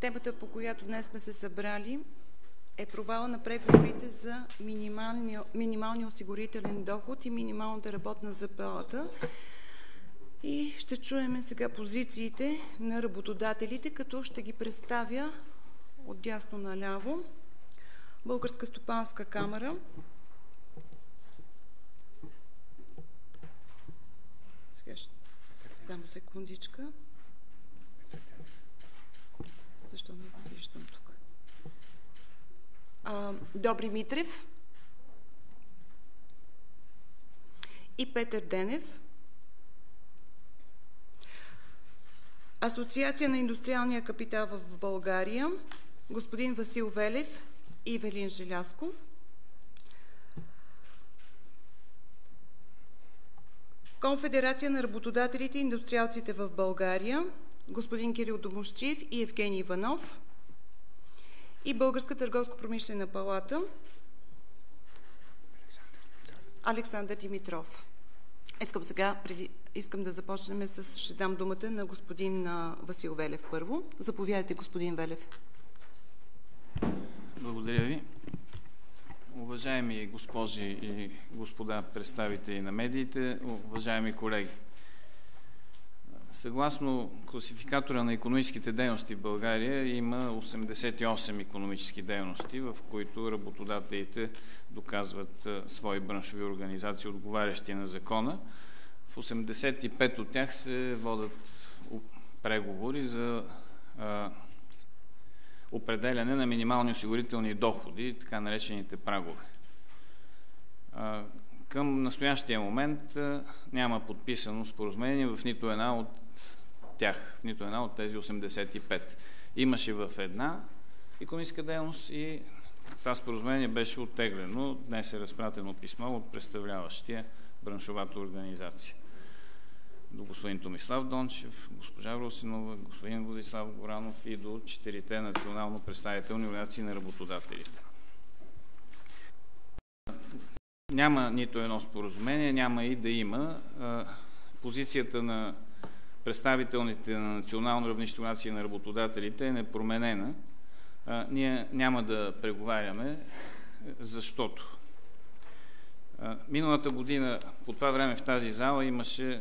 Темата, по която днес сме се събрали, е провала на преговорите за минималния, минималния осигурителен доход и минималната работна заплата. И ще чуем сега позициите на работодателите, като ще ги представя от дясно наляво. Българска стопанска камера. Сега ще... Само секундичка. Защо не го виждам тук? А, Добри Митрев и Петър Денев. Асоциация на индустриалния капитал в България, господин Васил Велев и Велин Желясков. Конфедерация на работодателите и индустриалците в България, господин Кирил Домощив и Евгений Иванов и Българска търговско-промишлена палата Александър Димитров. Искам сега, преди, искам да започнем с, ще дам думата на господин Васил Велев първо. Заповядайте, господин Велев. Благодаря ви. Уважаеми госпожи и господа представители на медиите, уважаеми колеги. Съгласно класификатора на економическите дейности в България има 88 економически дейности, в които работодателите доказват свои браншови организации, отговарящи на закона. В 85 от тях се водят преговори за определяне на минимални осигурителни доходи, така наречените прагове. Към настоящия момент няма подписано споразумение в нито една от тях, в нито една от тези 85. Имаше в една економическа дейност и това споразумение беше оттеглено. Днес е разпратено писмо от представляващия браншовата организация до господин Томислав Дончев, госпожа Русинова, господин Владислав Горанов и до четирите национално представителни организации на работодателите. Няма нито едно споразумение, няма и да има. Позицията на представителните на национално равнище организации на работодателите е непроменена. Ние няма да преговаряме, защото миналата година по това време в тази зала имаше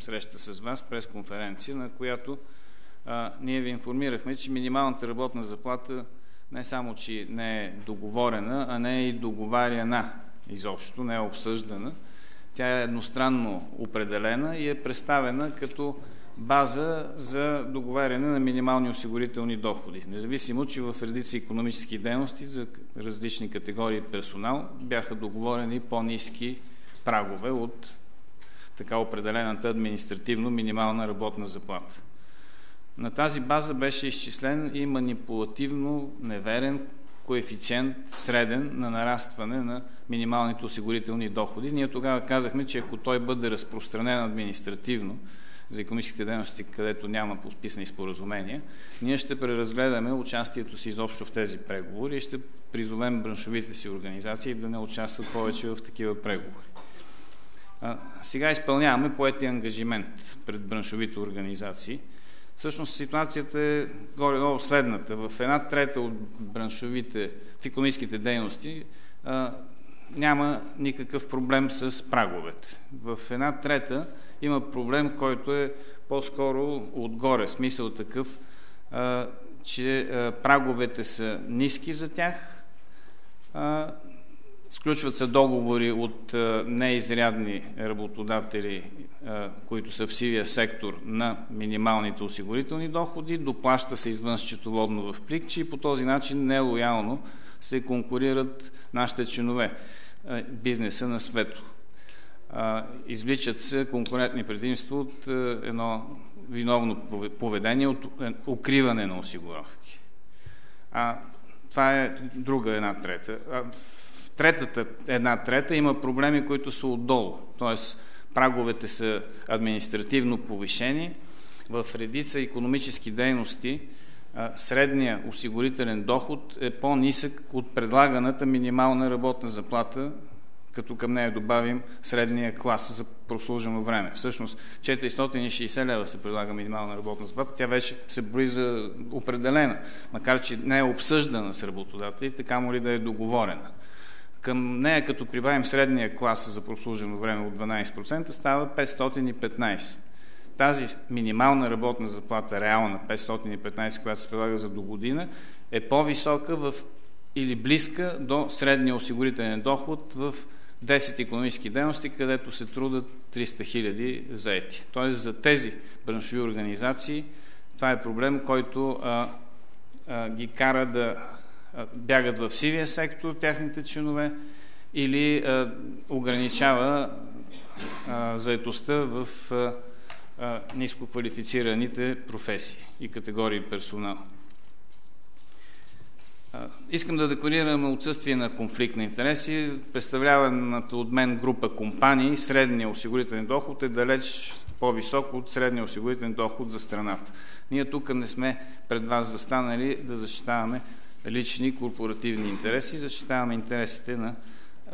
среща с вас, пресконференция, на която ние ви информирахме, че минималната работна заплата не само, че не е договорена, а не е и договаряна изобщо, не е обсъждана. Тя е едностранно определена и е представена като база за договаряне на минимални осигурителни доходи. Независимо, че в редици економически дейности за различни категории персонал бяха договорени по-низки прагове от така определената административно минимална работна заплата. На тази база беше изчислен и манипулативно неверен коефициент среден на нарастване на минималните осигурителни доходи. Ние тогава казахме, че ако той бъде разпространен административно за економическите дейности, където няма подписани споразумения, ние ще преразгледаме участието си изобщо в тези преговори и ще призовем браншовите си организации да не участват повече в такива преговори. Сега изпълняваме поети ангажимент пред браншовите организации. Всъщност ситуацията е горе-долу следната. В една трета от браншовите, в економическите дейности няма никакъв проблем с праговете. В една трета има проблем, който е по-скоро отгоре. Смисъл такъв, че праговете са ниски за тях, Сключват се договори от неизрядни работодатели, които са в сивия сектор на минималните осигурителни доходи, доплаща се извън счетоводно в пликче и по този начин нелоялно се конкурират нашите чинове, бизнеса на свето. Извличат се конкурентни предимства от едно виновно поведение, от е, укриване на осигуровки. А това е друга една трета третата, една трета има проблеми, които са отдолу. т.е. праговете са административно повишени. В редица економически дейности средния осигурителен доход е по-нисък от предлаганата минимална работна заплата като към нея добавим средния клас за прослужено време. Всъщност 460 лева се предлага минимална работна заплата, тя вече се брои за определена, макар че не е обсъждана с работодателите, камо ли да е договорена. Към нея, като прибавим средния клас за прослужено време от 12%, става 515. Тази минимална работна заплата, реална 515, която се предлага за до година, е по-висока в или близка до средния осигурителен доход в 10 економически дейности, където се трудат 300 хиляди заети. Тоест за тези браншови организации това е проблем, който а, а, ги кара да бягат в сивия сектор, тяхните чинове, или ограничава заетостта в а, а, ниско квалифицираните професии и категории персонал. Искам да декларирам отсъствие на конфликт на интереси. Представляваната от мен група компании, средния осигурителен доход е далеч по-висок от средния осигурителен доход за страната. Ние тук не сме пред вас застанали да защитаваме лични корпоративни интереси, защитаваме интересите на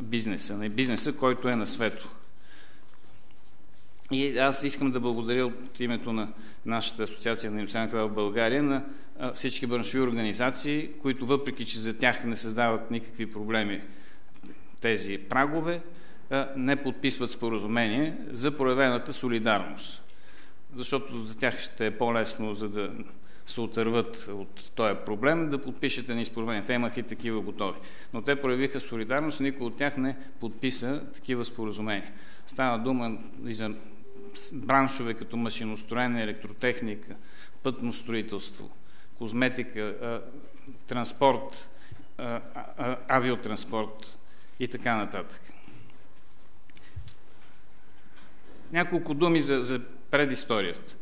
бизнеса, на бизнеса, който е на свето. И аз искам да благодаря от името на нашата асоциация на индустриалната в България на всички браншови организации, които въпреки, че за тях не създават никакви проблеми тези прагове, не подписват споразумение за проявената солидарност. Защото за тях ще е по-лесно, за да се отърват от този проблем, да подпишете ни споразумение. Те имаха и такива готови. Но те проявиха солидарност, никой от тях не подписа такива споразумения. Става дума и за браншове като машиностроене, електротехника, пътно строителство, козметика, транспорт, авиотранспорт и така нататък. Няколко думи за, за предисторията.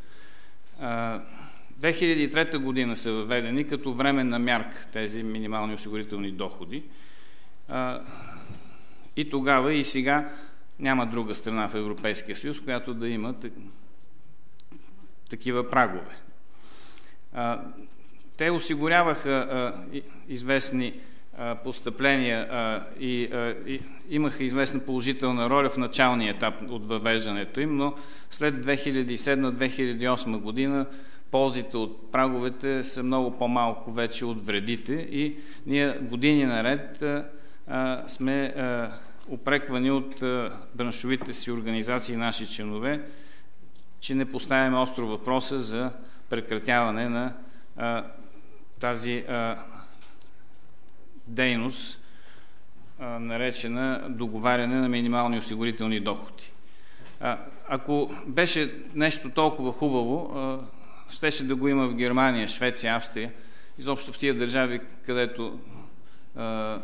2003 година са въведени като временна мярка тези минимални осигурителни доходи. И тогава и сега няма друга страна в Европейския съюз, която да има такива прагове. Те осигуряваха известни постъпления и имаха известна положителна роля в началния етап от въвеждането им, но след 2007-2008 година ползите от праговете са много по-малко вече от вредите и ние години наред а, сме а, упреквани от а, браншовите си организации, наши членове, че не поставяме остро въпроса за прекратяване на а, тази а, дейност, а, наречена договаряне на минимални осигурителни доходи. А, ако беше нещо толкова хубаво, а, щеше да го има в Германия, Швеция, Австрия, изобщо в тия държави, където а,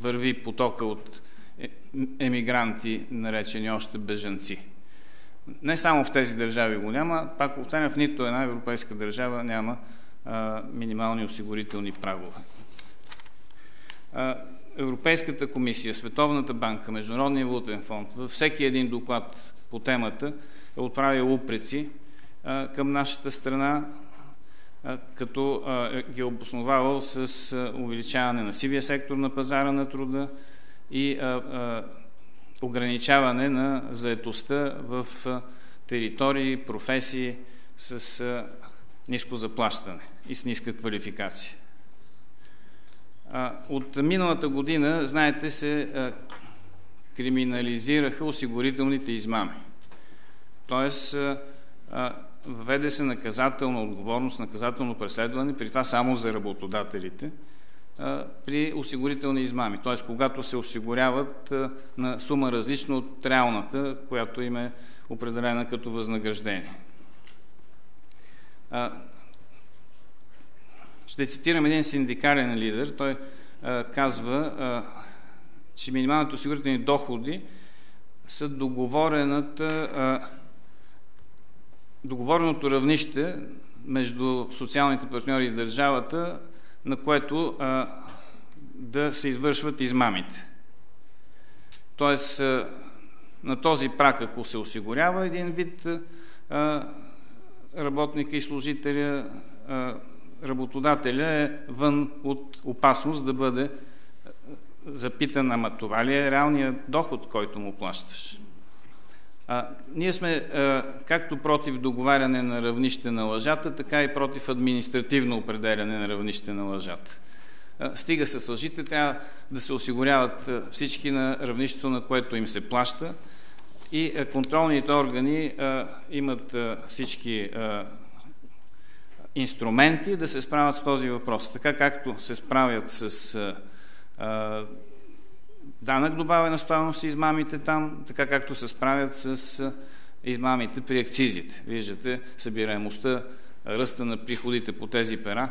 върви потока от е, емигранти, наречени още бежанци. Не само в тези държави го няма, пак повтарям, в нито една европейска държава няма а, минимални осигурителни прагове. А, Европейската комисия, Световната банка, Международния валутен фонд, във всеки един доклад по темата е отправил упреци към нашата страна, като ги е обосновавал с увеличаване на сивия сектор на пазара на труда и ограничаване на заетостта в територии, професии с ниско заплащане и с ниска квалификация. От миналата година, знаете, се криминализираха осигурителните измами. Тоест, Въведе се наказателна отговорност, наказателно преследване, при това само за работодателите, при осигурителни измами. Т.е. когато се осигуряват на сума различна от реалната, която им е определена като възнаграждение. Ще цитирам един синдикален лидер. Той казва, че минималните осигурителни доходи са договорената договореното равнище между социалните партньори и държавата, на което а, да се извършват измамите. Тоест, а, на този прак, ако се осигурява един вид а, работника и служителя, а, работодателя е вън от опасност да бъде запитан, ама това ли е реалният доход, който му плащаш? А, ние сме а, както против договаряне на равнище на лъжата, така и против административно определяне на равнище на лъжата. А, стига с лъжите, трябва да се осигуряват всички на равнището, на което им се плаща. И а, контролните органи а, имат а, всички а, инструменти да се справят с този въпрос. Така както се справят с а, а, данък добавена стоеност и измамите там, така както се справят с измамите при акцизите. Виждате, събираемостта, ръста на приходите по тези пера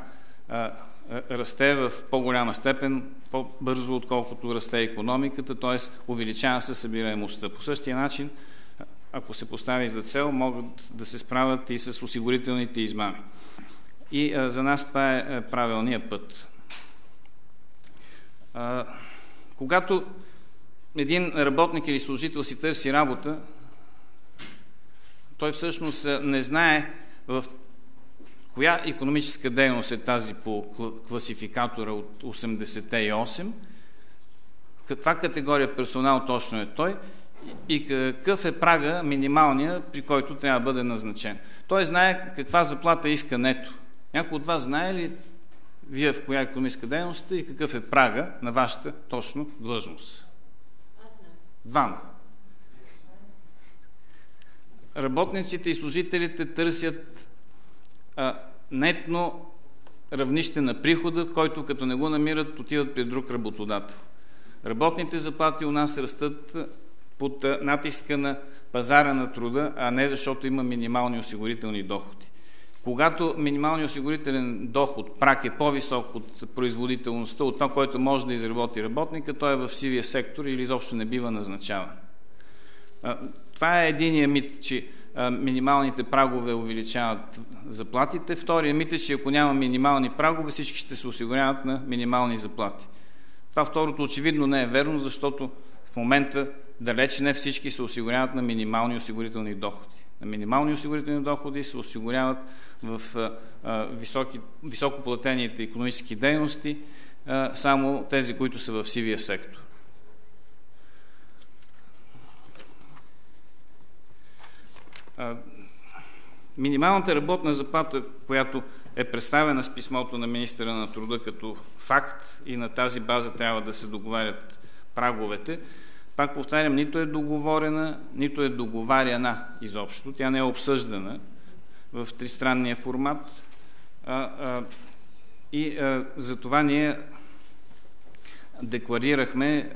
расте в по-голяма степен, по-бързо, отколкото расте економиката, т.е. увеличава се събираемостта. По същия начин, ако се постави за цел, могат да се справят и с осигурителните измами. И а, за нас това е, е правилният път. А, когато един работник или служител си търси работа, той всъщност не знае в коя економическа дейност е тази по класификатора от 88, каква категория персонал точно е той и какъв е прага минималния, при който трябва да бъде назначен. Той знае каква заплата иска нето. Някой от вас знае ли вие в коя економическа дейност и какъв е прага на вашата точно длъжност? Двама. Работниците и служителите търсят а, нетно равнище на прихода, който като не го намират, отиват при друг работодател. Работните заплати у нас растат под натиска на пазара на труда, а не защото има минимални осигурителни доходи. Когато минималният осигурителен доход, прак е по-висок от производителността, от това, което може да изработи работника, той е в сивия сектор или изобщо не бива назначаван. Това е единия мит, че минималните прагове увеличават заплатите. Втория мит е, че ако няма минимални прагове, всички ще се осигуряват на минимални заплати. Това второто очевидно не е верно, защото в момента далеч не всички се осигуряват на минимални осигурителни доходи. На минимални осигурителни доходи се осигуряват в високи, високоплатените економически дейности само тези, които са в сивия сектор. Минималната работна заплата, която е представена с писмото на министра на труда като факт и на тази база трябва да се договарят праговете, пак повтарям, нито е договорена, нито е договаряна изобщо. Тя не е обсъждана в тристранния формат. А, а, и а, за това ние декларирахме,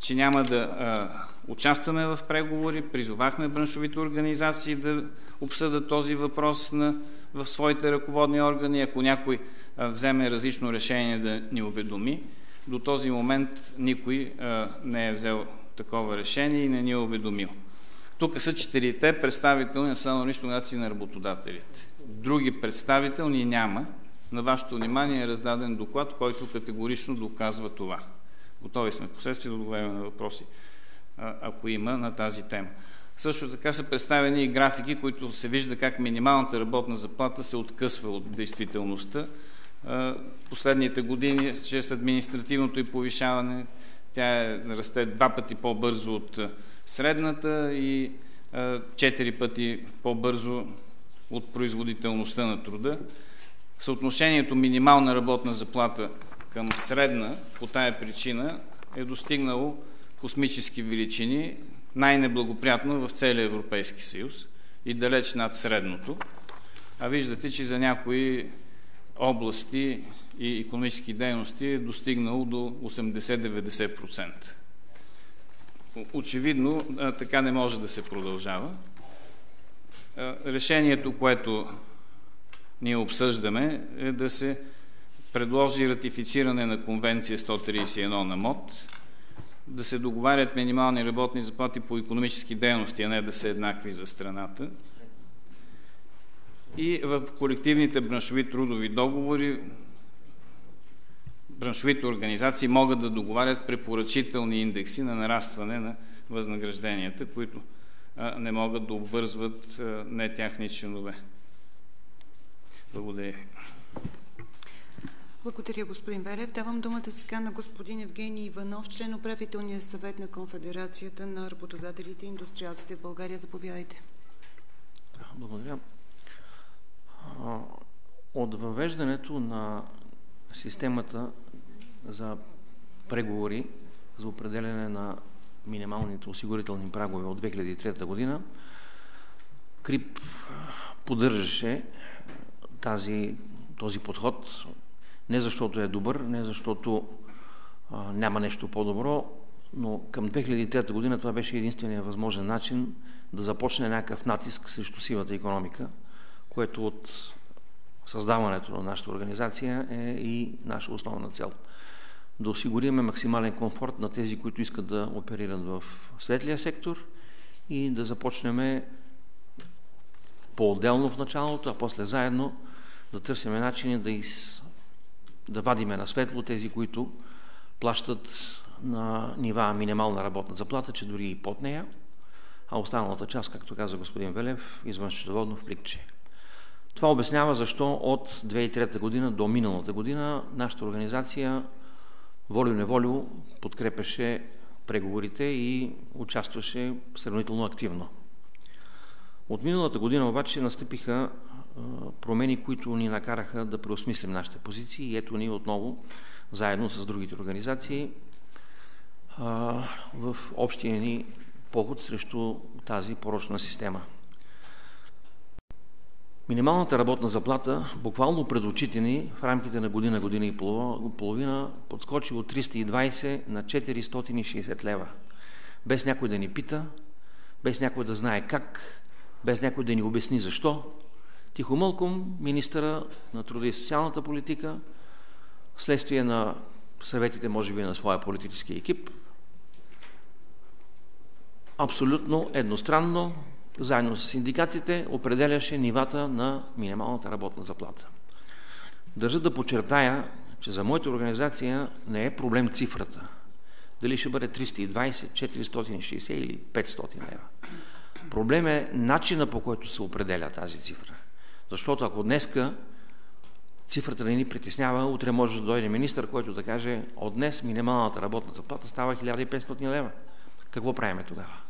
че няма да а, участваме в преговори, призовахме браншовите организации да обсъдат този въпрос на, в своите ръководни органи. Ако някой а, вземе различно решение да ни уведоми, до този момент никой а, не е взел такова решение и не ни е уведомил. Тук са четирите представителни национални организации на работодателите. Други представителни няма. На вашето внимание е раздаден доклад, който категорично доказва това. Готови сме последствие да отговаряме на въпроси, ако има на тази тема. Също така са представени и графики, които се вижда как минималната работна заплата се откъсва от действителността. Последните години, чрез административното и повишаване, тя е, расте два пъти по-бързо от средната и четири пъти по-бързо от производителността на труда. Съотношението минимална работна заплата към средна по тая причина е достигнало космически величини, най-неблагоприятно в целия Европейски съюз и далеч над средното. А виждате, че за някои области и економически дейности е достигнало до 80-90%. Очевидно, така не може да се продължава. Решението, което ние обсъждаме, е да се предложи ратифициране на Конвенция 131 на МОД, да се договарят минимални работни заплати по економически дейности, а не да са еднакви за страната. И в колективните браншови трудови договори браншовите организации могат да договарят препоръчителни индекси на нарастване на възнагражденията, които не могат да обвързват не тяхни членове. Благодаря Благодаря, господин Велев. Давам думата сега на господин Евгений Иванов, член управителния съвет на Конфедерацията на работодателите и индустриалците в България. Заповядайте. Благодаря. От въвеждането на системата за преговори за определене на минималните осигурителни прагове от 2003 година, КРИП поддържаше тази, този подход. Не защото е добър, не защото а, няма нещо по-добро, но към 2003 година това беше единствения възможен начин да започне някакъв натиск срещу сивата економика, което от създаването на нашата организация е и наша основна цел. Да осигуриме максимален комфорт на тези, които искат да оперират в светлия сектор и да започнем по-отделно в началото, а после заедно да търсим начини да, из... да вадиме на светло тези, които плащат на нива минимална работна заплата, че дори и под нея, а останалата част, както каза господин Велев, извън счетоводно в пликче. Това обяснява защо от 2003 година до миналата година нашата организация волю-неволю подкрепеше преговорите и участваше сравнително активно. От миналата година обаче настъпиха промени, които ни накараха да преосмислим нашите позиции и ето ни отново, заедно с другите организации, в общия ни поход срещу тази порочна система. Минималната работна заплата, буквално пред очите ни, в рамките на година, година и половина, подскочи от 320 на 460 лева. Без някой да ни пита, без някой да знае как, без някой да ни обясни защо. Тихомълком министъра на труда и социалната политика, следствие на съветите, може би, на своя политически екип, абсолютно едностранно, заедно с синдикатите, определяше нивата на минималната работна заплата. Държа да подчертая, че за моята организация не е проблем цифрата. Дали ще бъде 320, 460 или 500 лева. Проблем е начина по който се определя тази цифра. Защото ако днеска цифрата не ни притеснява, утре може да дойде министър, който да каже от днес минималната работна заплата става 1500 лева. Какво правиме тогава?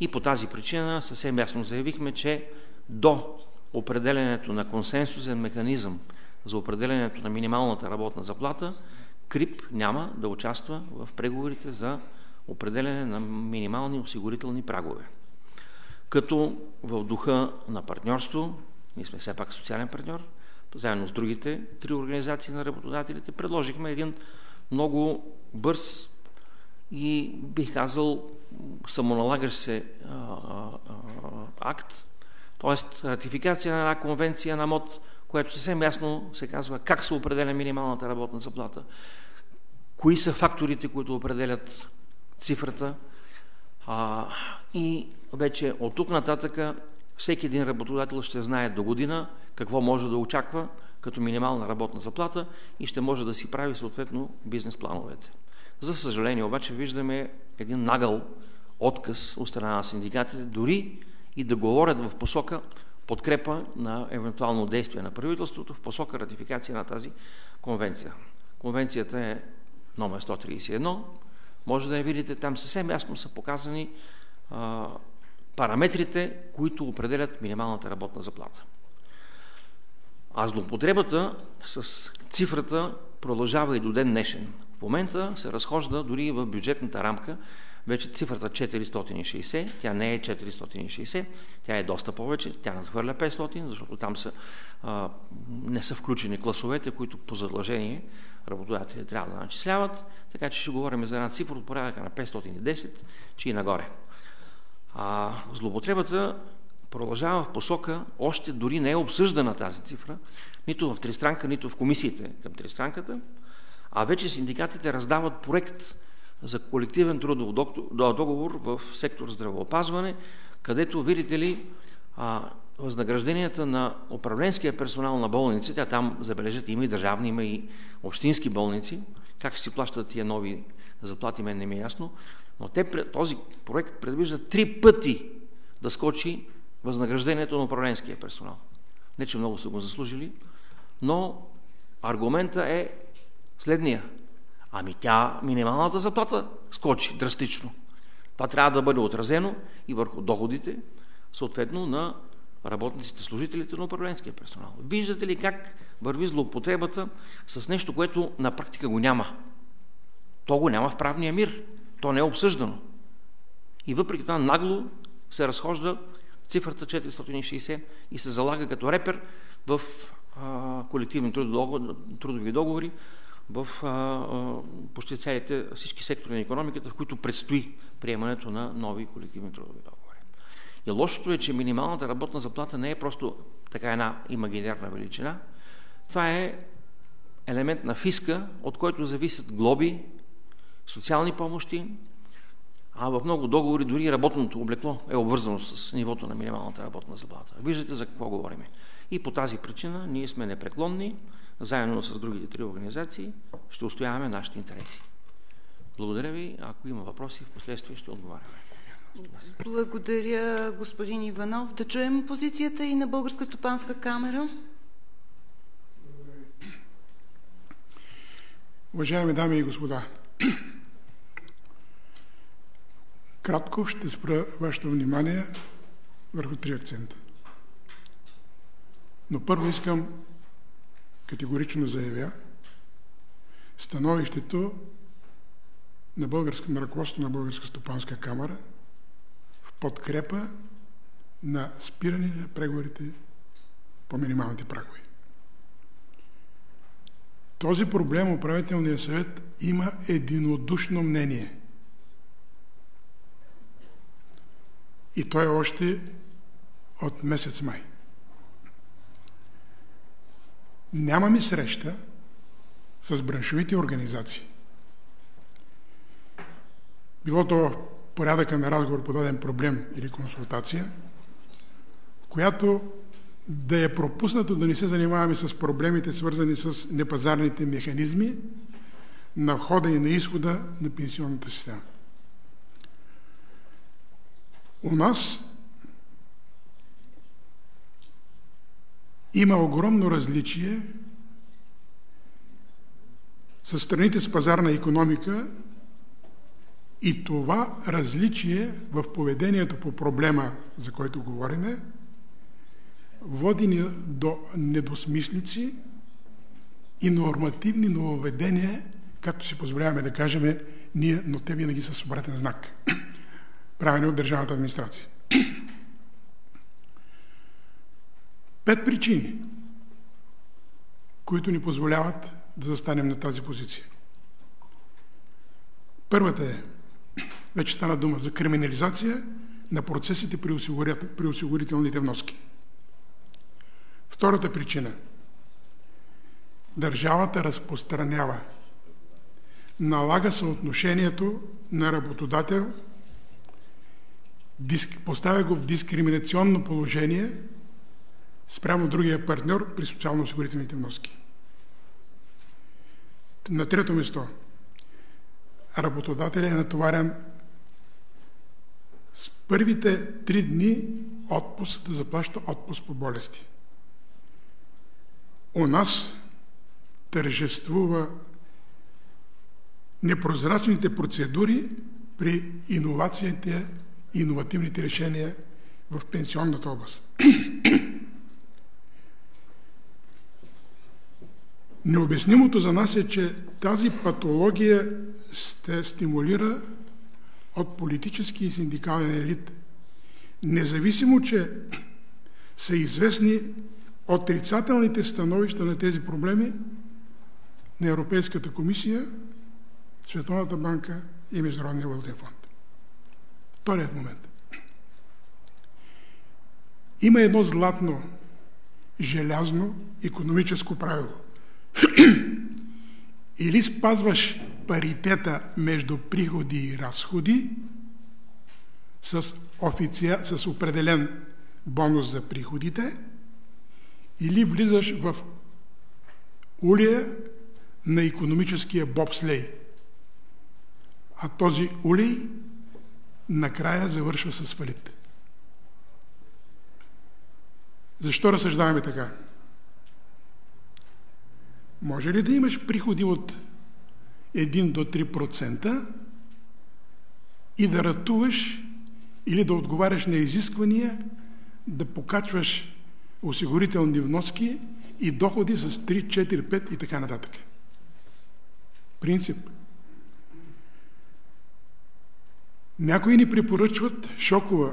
И по тази причина съвсем ясно заявихме, че до определенето на консенсусен механизъм за определенето на минималната работна заплата, КРИП няма да участва в преговорите за определене на минимални осигурителни прагове. Като в духа на партньорство, ние сме все пак социален партньор, заедно с другите три организации на работодателите, предложихме един много бърз и бих казал самоналагащ се акт, т.е. ратификация на една конвенция на МОД, която съвсем ясно се казва как се определя минималната работна заплата, кои са факторите, които определят цифрата а, и вече от тук нататъка всеки един работодател ще знае до година какво може да очаква като минимална работна заплата и ще може да си прави съответно бизнес плановете. За съжаление обаче виждаме един нагъл отказ от страна на синдикатите, дори и да говорят в посока подкрепа на евентуално действие на правителството в посока ратификация на тази конвенция. Конвенцията е номер 131. Може да я видите, там съвсем ясно са показани а, параметрите, които определят минималната работна заплата. А злоупотребата с цифрата продължава и до ден днешен. В момента се разхожда дори в бюджетната рамка вече цифрата 460, тя не е 460, тя е доста повече, тя надхвърля 500, защото там са, а, не са включени класовете, които по задължение работодателите трябва да начисляват, така че ще говорим за една цифра от порядъка на 510, че и нагоре. А злоупотребата продължава в посока, още дори не е обсъждана тази цифра, нито в тристранка, нито в комисиите към тристранката, а вече синдикатите раздават проект за колективен трудов договор в сектор здравеопазване, където, видите ли, възнагражденията на управленския персонал на болниците, а там, забележете, има и държавни, има и общински болници, как ще си плащат тия нови заплати, мен не ми е ясно, но те, този проект предвижда три пъти да скочи възнаграждението на управленския персонал. Не, че много са го заслужили, но Аргумента е следния. Ами тя, минималната заплата скочи драстично. Това трябва да бъде отразено и върху доходите, съответно на работниците, служителите на управленския персонал. Виждате ли как върви злоупотребата с нещо, което на практика го няма? То го няма в правния мир. То не е обсъждано. И въпреки това нагло се разхожда цифрата 460 и се залага като репер в а, колективни трудови договори в а, а, почти целите всички сектори на економиката, в които предстои приемането на нови колективни трудови договори. И лошото е, че минималната работна заплата не е просто така една имагинерна величина. Това е елемент на фиска, от който зависят глоби, социални помощи, а в много договори дори работното облекло е обвързано с нивото на минималната работна заплата. Виждате за какво говорим. И по тази причина ние сме непреклонни, заедно с другите три организации, ще устояваме нашите интереси. Благодаря ви. Ако има въпроси, в последствие ще отговаряме. Благодаря, господин Иванов. Да чуем позицията и на Българска стопанска камера. Уважаеми дами и господа, кратко ще спра вашето внимание върху три акцента. Но първо искам категорично заявя становището на, българска, на ръководството на Българска стопанска камера в подкрепа на спиране на преговорите по минималните прагови. Този проблем управителния съвет има единодушно мнение. И то е още от месец май. Нямаме среща с браншовите организации. Било то порядъка на разговор по даден проблем или консултация, която да е пропуснато да не се занимаваме с проблемите, свързани с непазарните механизми на входа и на изхода на пенсионната система. У нас има огромно различие с страните с пазарна економика и това различие в поведението по проблема, за който говориме, води ни до недосмислици и нормативни нововведения, както си позволяваме да кажем ние, но те винаги са с обратен знак, правени от държавната администрация. Пет причини, които ни позволяват да застанем на тази позиция. Първата е, вече стана дума за криминализация на процесите при, при осигурителните вноски. Втората причина – държавата разпространява, налага съотношението на работодател, поставя го в дискриминационно положение – спрямо другия партньор при социално-осигурителните вноски. На трето место, работодателя е натоварен с първите три дни отпуск да заплаща отпуск по болести. У нас тържествува непрозрачните процедури при иновациите иновативните решения в пенсионната област. Необяснимото за нас е, че тази патология се стимулира от политически и синдикален елит. Независимо, че са известни отрицателните становища на тези проблеми на Европейската комисия, Световната банка и Международния валутен фонд. Вторият момент. Има едно златно, желязно економическо правило – или спазваш паритета между приходи и разходи с, офици... с определен бонус за приходите, или влизаш в улия на економическия бобслей. А този улей накрая завършва с фалит. Защо разсъждаваме така? Може ли да имаш приходи от 1 до 3% и да ратуваш или да отговаряш на изисквания, да покачваш осигурителни вноски и доходи с 3, 4, 5 и така нататък. Принцип. Някои ни препоръчват шокова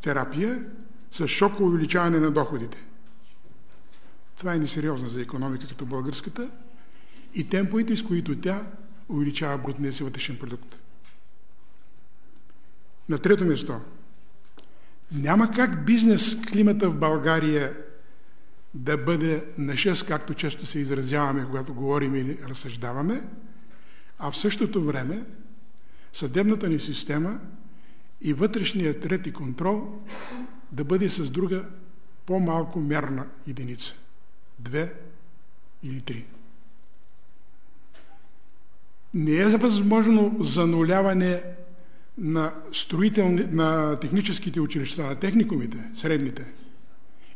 терапия с шоково увеличаване на доходите. Това е несериозно за економика като българската и темповете, с които тя увеличава брутния си вътрешен продукт. На трето место. Няма как бизнес климата в България да бъде на 6, както често се изразяваме, когато говорим или разсъждаваме, а в същото време съдебната ни система и вътрешният ред и контрол да бъде с друга по-малко мерна единица. Две или три. Не е възможно зануляване на, строителни, на техническите училища, на техникумите, средните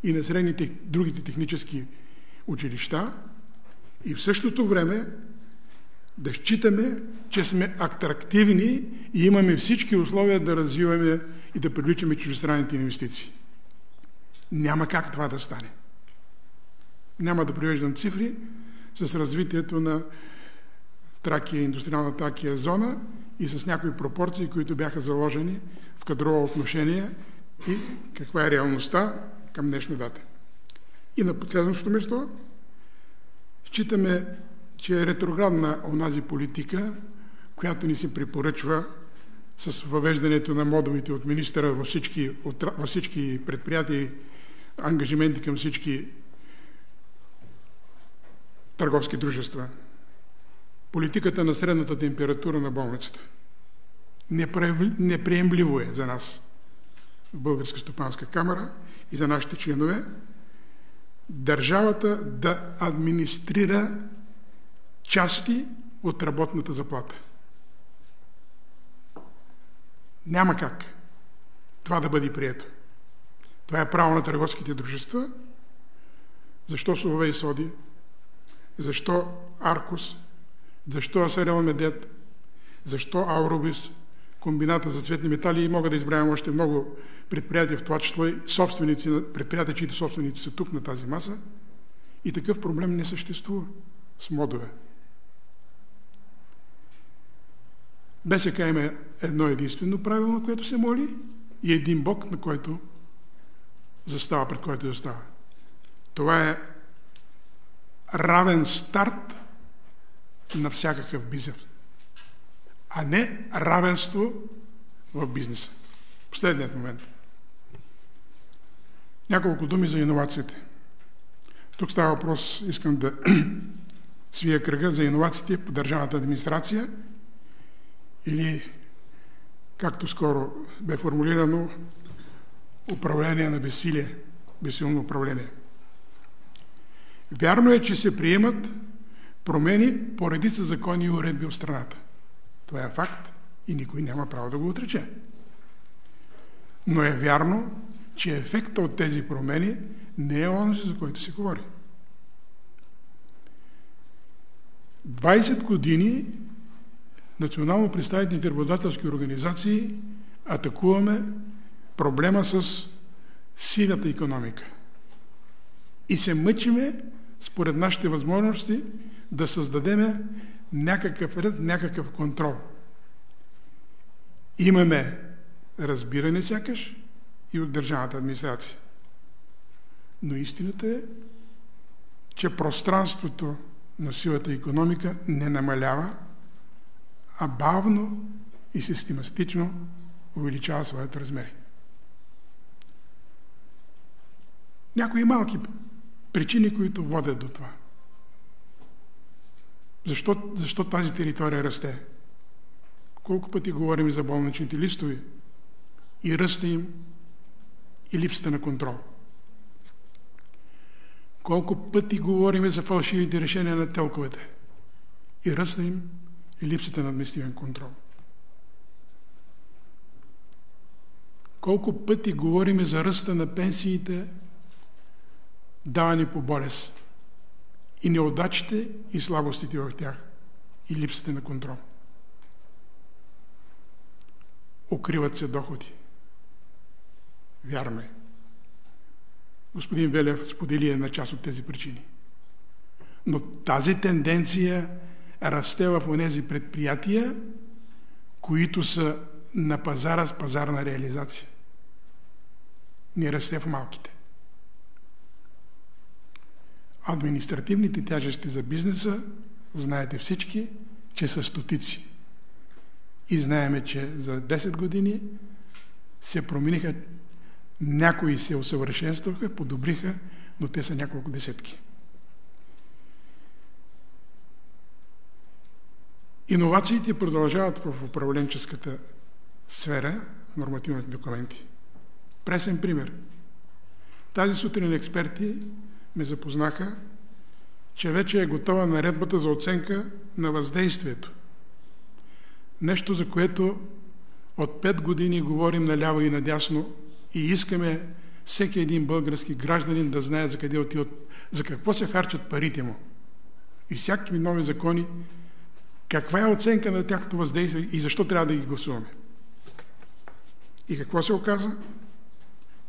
и на средните, другите технически училища и в същото време да считаме, че сме атрактивни и имаме всички условия да развиваме и да привличаме чуждестранните инвестиции. Няма как това да стане. Няма да привеждам цифри с развитието на Тракия, индустриална Тракия зона и с някои пропорции, които бяха заложени в кадрово отношение и каква е реалността към днешна дата. И на последното место считаме, че е ретроградна онази политика, която ни се препоръчва с въвеждането на модовите от министъра във всички, във всички предприятия, ангажименти към всички търговски дружества. Политиката на средната температура на болницата. Неприемливо е за нас в Българска стопанска камера и за нашите членове държавата да администрира части от работната заплата. Няма как това да бъде прието. Това е право на търговските дружества. Защо Соловей Соди? Защо Аркус? Защо Асарел Медет? Защо Аурубис? Комбината за цветни метали и мога да избравям още много предприятия, в това число и собственици предприятия, чието собственици са тук на тази маса. И такъв проблем не съществува с модове. БСК има едно единствено правило, на което се моли и един Бог, на който застава, пред който застава. Това е равен старт на всякакъв бизнес, а не равенство в бизнеса. Последният момент. Няколко думи за иновациите. Тук става въпрос, искам да свия кръга за иновациите по държавната администрация или, както скоро бе формулирано, управление на безсилие, безсилно управление. Вярно е, че се приемат промени по редица закони и уредби в страната. Това е факт и никой няма право да го отрече. Но е вярно, че ефекта от тези промени не е онзи, за който се говори. 20 години национално представителните работодателски организации атакуваме проблема с силната економика. И се мъчиме, според нашите възможности, да създадеме някакъв ред, някакъв контрол. Имаме разбиране сякаш и от държавната администрация. Но истината е, че пространството на силата економика не намалява, а бавно и систематично увеличава своите размери. Някои малки причини, които водят до това. Защо, защо тази територия расте? Колко пъти говорим за болничните листови и ръста им и липсата на контрол? Колко пъти говорим за фалшивите решения на телковете и ръста им и липсата на административен контрол? Колко пъти говорим за ръста на пенсиите, давани по болест и неудачите и слабостите в тях и липсата на контрол. Укриват се доходи. Вярно е. Господин Велев сподели една част от тези причини. Но тази тенденция расте в тези предприятия, които са на пазара с пазарна реализация. Не расте в малките. Административните тяжести за бизнеса, знаете всички, че са стотици. И знаеме, че за 10 години се промениха, някои се усъвършенстваха, подобриха, но те са няколко десетки. Иновациите продължават в управленческата сфера, нормативните документи. Пресен пример. Тази сутрин експерти ме запознаха, че вече е готова наредбата за оценка на въздействието. Нещо, за което от пет години говорим наляво и надясно и искаме всеки един български гражданин да знае за къде отиват, за какво се харчат парите му. И всякакви нови закони, каква е оценка на тяхното въздействие и защо трябва да ги гласуваме. И какво се оказа?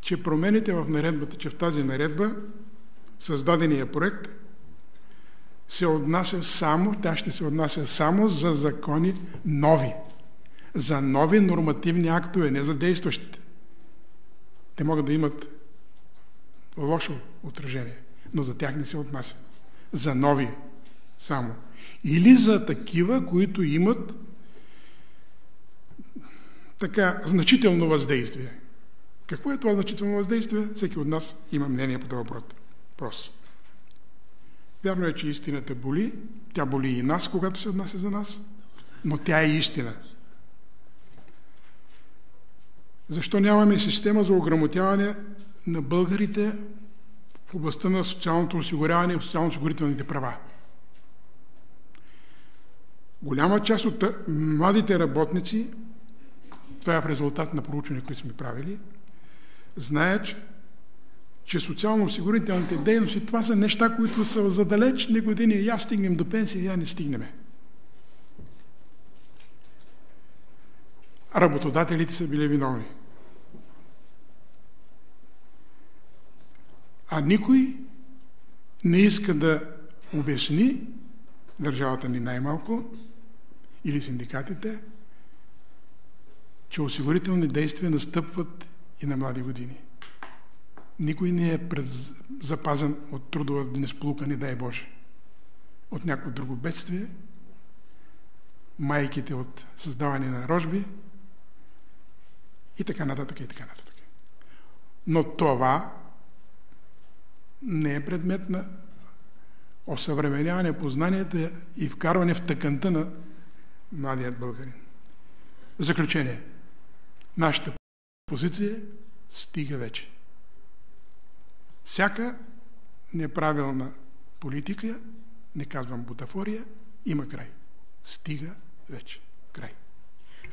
Че промените в наредбата, че в тази наредба създадения проект се отнася само, тя ще се отнася само за закони нови. За нови нормативни актове, не за действащите. Те могат да имат лошо отражение, но за тях не се отнася. За нови само. Или за такива, които имат така значително въздействие. Какво е това значително въздействие? Всеки от нас има мнение по този въпрос. Вярно е, че истината боли. Тя боли и нас, когато се отнася за нас. Но тя е истина. Защо нямаме система за ограмотяване на българите в областта на социалното осигуряване и социално-осигурителните права? Голяма част от младите работници това е в резултат на проучване, които сме правили, знаят, че, социално-осигурителните дейности, това са неща, които са за далечни години. Я стигнем до пенсия, я не стигнеме. Работодателите са били виновни. А никой не иска да обясни, държавата ни най-малко, или синдикатите, че осигурителни действия настъпват и на млади години. Никой не е пред, запазен от трудова несполука, не дай Боже. От някакво друго бедствие, майките от създаване на рожби и така нататък и така нататък. Но това не е предмет на осъвременяване познанията и вкарване в тъканта на младият българин. Заключение – Нашата позиция стига вече. Всяка неправилна политика, не казвам бутафория, има край. Стига вече. Край.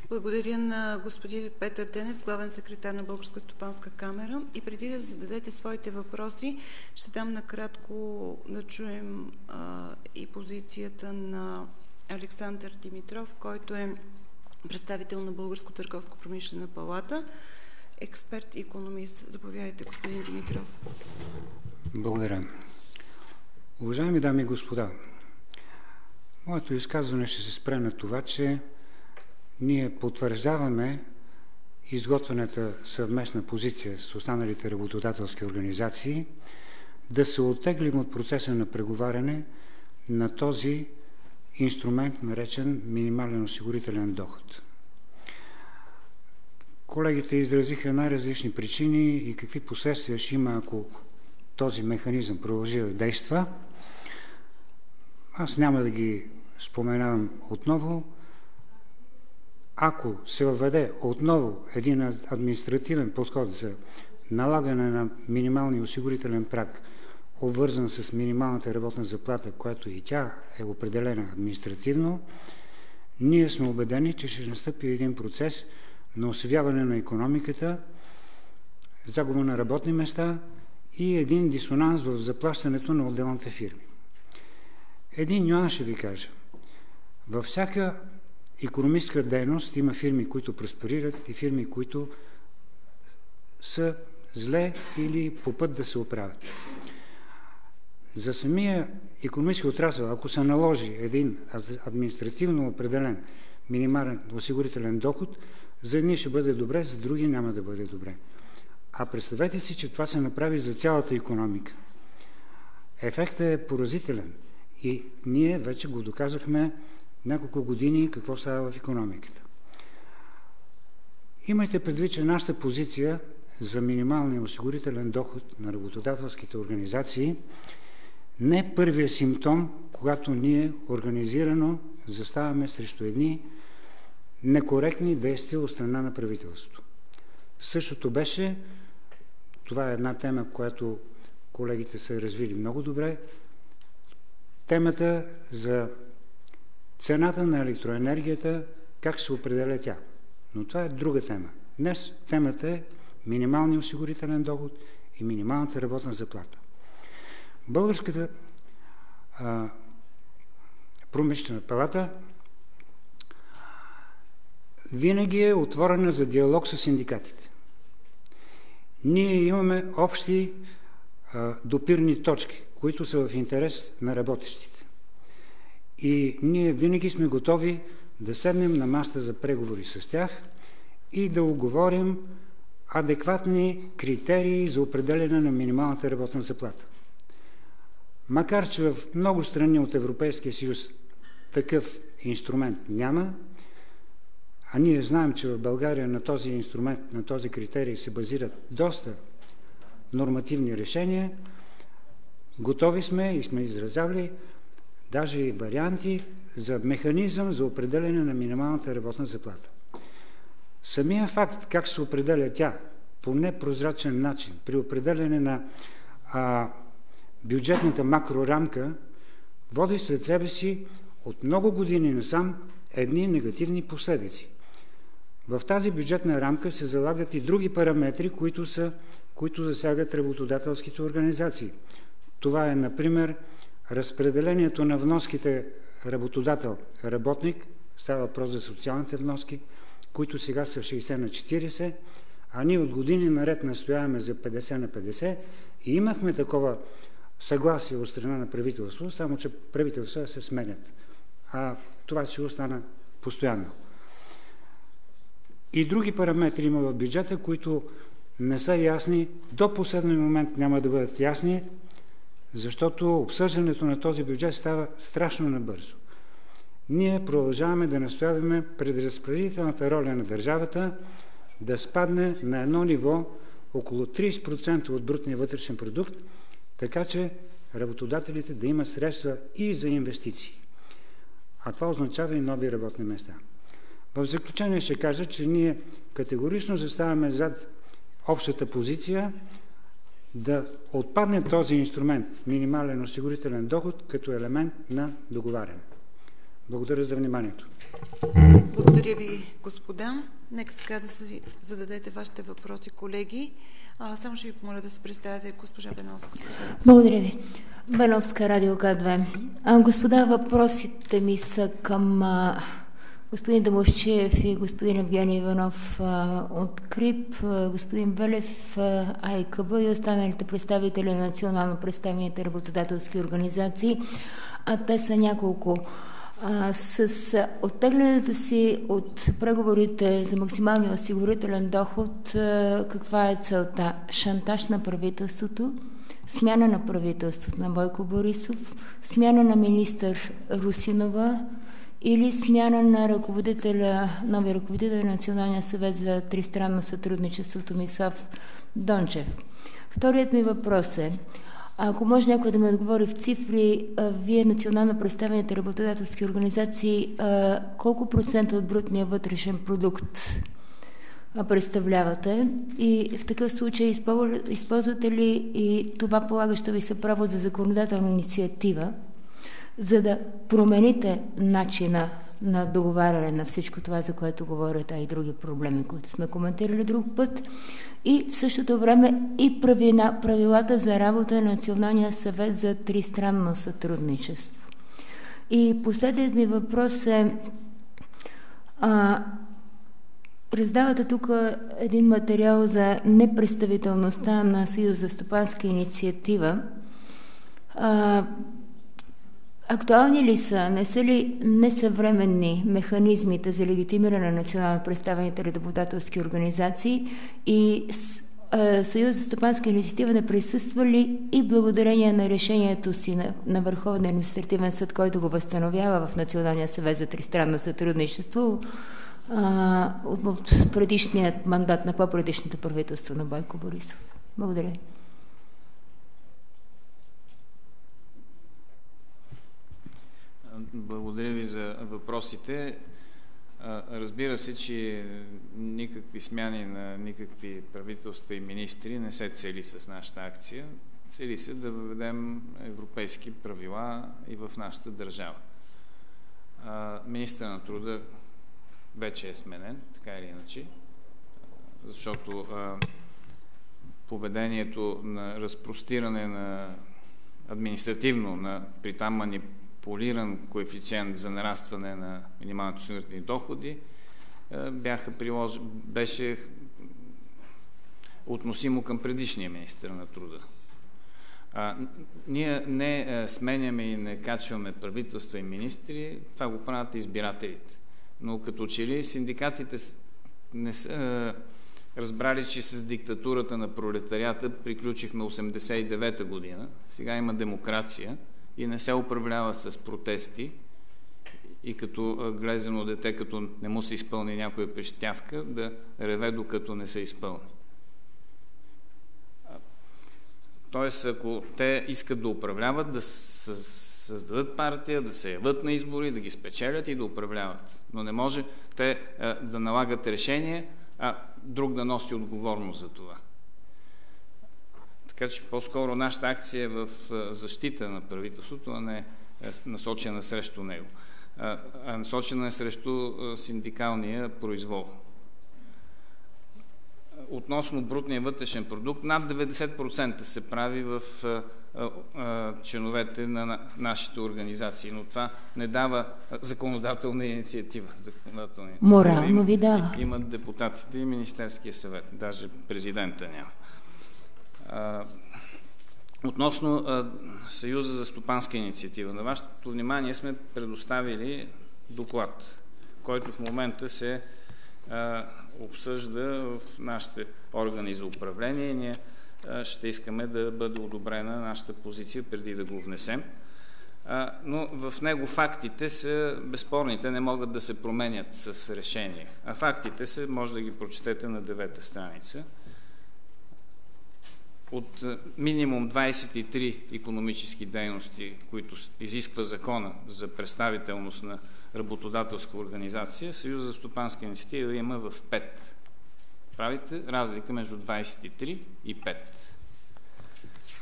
Благодаря на господин Петър Денев, главен секретар на Българска стопанска камера. И преди да зададете своите въпроси, ще дам накратко да чуем а, и позицията на Александър Димитров, който е представител на Българско търговско промишлена палата, експерт и економист. Заповядайте, господин Димитров. Благодаря. Уважаеми дами и господа, моето изказване ще се спре на това, че ние потвърждаваме изготвената съвместна позиция с останалите работодателски организации да се оттеглим от процеса на преговаряне на този инструмент, наречен минимален осигурителен доход. Колегите изразиха най-различни причини и какви последствия ще има, ако този механизъм продължи да действа. Аз няма да ги споменавам отново. Ако се въведе отново един административен подход за налагане на минималния осигурителен прак обвързан с минималната работна заплата, която и тя е определена административно, ние сме убедени, че ще настъпи един процес на осъвяване на економиката, загуба на работни места и един дисонанс в заплащането на отделните фирми. Един нюанс ще ви кажа. Във всяка економическа дейност има фирми, които просперират и фирми, които са зле или по път да се оправят. За самия економически отрасъл, ако се наложи един административно определен минимален осигурителен доход, за едни ще бъде добре, за други няма да бъде добре. А представете си, че това се направи за цялата економика. Ефектът е поразителен и ние вече го доказахме няколко години какво става в економиката. Имайте предвид, че нашата позиция за минималния осигурителен доход на работодателските организации не е първия симптом, когато ние организирано заставаме срещу едни некоректни действия от страна на правителството. Същото беше, това е една тема, която колегите са развили много добре, темата за цената на електроенергията, как се определя тя. Но това е друга тема. Днес темата е минималния осигурителен доход и минималната работна заплата. Българската а, промишлена палата винаги е отворена за диалог с синдикатите. Ние имаме общи допирни точки, които са в интерес на работещите. И ние винаги сме готови да седнем на маста за преговори с тях и да оговорим адекватни критерии за определене на минималната работна заплата. Макар, че в много страни от Европейския съюз такъв инструмент няма, а ние знаем, че в България на този инструмент, на този критерий се базират доста нормативни решения, готови сме и сме изразявали даже и варианти за механизъм за определене на минималната работна заплата. Самия факт как се определя тя по непрозрачен начин при определене на а, бюджетната макрорамка води след себе си от много години насам едни негативни последици. В тази бюджетна рамка се залагат и други параметри, които, са, които засягат работодателските организации. Това е, например, разпределението на вноските работодател-работник, става въпрос за социалните вноски, които сега са 60 на 40, а ние от години наред настояваме за 50 на 50 и имахме такова съгласие от страна на правителство, само че правителства се сменят. А това си остана постоянно. И други параметри има в бюджета, които не са ясни, до последния момент няма да бъдат ясни, защото обсъждането на този бюджет става страшно набързо. Ние продължаваме да настояваме предразпределителната роля на държавата да спадне на едно ниво около 30% от брутния вътрешен продукт, така че работодателите да имат средства и за инвестиции. А това означава и нови работни места. В заключение ще кажа, че ние категорично заставаме зад общата позиция да отпадне този инструмент, минимален осигурителен доход, като елемент на договаряне. Благодаря за вниманието. Благодаря ви, господа. Нека сега да си зададете вашите въпроси, колеги. А, само ще ви помоля да се представите, госпожа Беновска. Благодаря ви. Беновска, Радио К2. А, господа, въпросите ми са към а, господин Дамощиев и господин Евгений Иванов от КРИП, господин Велев, АИКБ и останалите представители на национално представените работодателски организации. А те са няколко. С оттеглянето си от преговорите за максималния осигурителен доход, каква е целта? Шантаж на правителството, смяна на правителството на Бойко Борисов, смяна на министър Русинова или смяна на ръководителя, новия ръководител на Националния съвет за тристранно сътрудничество Томислав Дончев. Вторият ми въпрос е, ако може някой да ми отговори в цифри, вие национално представените работодателски организации, колко процента от брутния вътрешен продукт представлявате и в такъв случай използвате ли и това полагащо ви се право за законодателна инициатива, за да промените начина на договаряне на всичко това, за което говорят, а и други проблеми, които сме коментирали друг път, и в същото време и правила, правилата за работа на Националния съвет за тристранно сътрудничество. И последният ми въпрос е а, Раздавате тук един материал за непредставителността на Съюз за стопанска инициатива. А, актуални ли са, не са ли несъвременни механизмите за легитимиране на национално представените работодателски организации и Съюз за стопанска инициатива не присъства ли и благодарение на решението си на, на Върховния административен съд, който го възстановява в Националния съвет за тристранно сътрудничество, а, от предишният мандат на по-предишното правителство на Бойко Борисов. Благодаря. Благодаря ви за въпросите. Разбира се, че никакви смяни на никакви правителства и министри не се цели с нашата акция. Цели се да въведем европейски правила и в нашата държава. Министър на труда вече е сменен, така или иначе, защото поведението на разпростиране на административно на при там манипулиран коефициент за нарастване на минималните осигурителни доходи а, бяха прилож... беше относимо към предишния министър на труда. А, ние не а, сменяме и не качваме правителства и министри, това го правят избирателите. Но като че ли синдикатите не са разбрали, че с диктатурата на пролетарията приключихме 89-та година. Сега има демокрация и не се управлява с протести и като глезено дете, като не му се изпълни някоя прищявка, да реве докато не се изпълни. Тоест, ако те искат да управляват, да създадат партия, да се яват на избори, да ги спечелят и да управляват. Но не може те да налагат решение, а друг да носи отговорност за това. Така че по-скоро нашата акция е в защита на правителството, а не насочена срещу него. А, а насочена е срещу синдикалния произвол относно брутния вътрешен продукт, над 90% се прави в членовете на нашите организации, но това не дава законодателна инициатива. Законодателна инициатива. Морално ви дава. Имат депутатите и Министерския съвет, даже президента няма. Относно Съюза за стопанска инициатива, на вашето внимание сме предоставили доклад, който в момента се обсъжда в нашите органи за управление ние ще искаме да бъде одобрена нашата позиция преди да го внесем. Но в него фактите са безспорни, те не могат да се променят с решение. А фактите са, може да ги прочетете на девета страница. От минимум 23 економически дейности, които изисква закона за представителност на работодателска организация, Съюз за стопанска инициатива има в 5. Правите разлика между 23 и 5.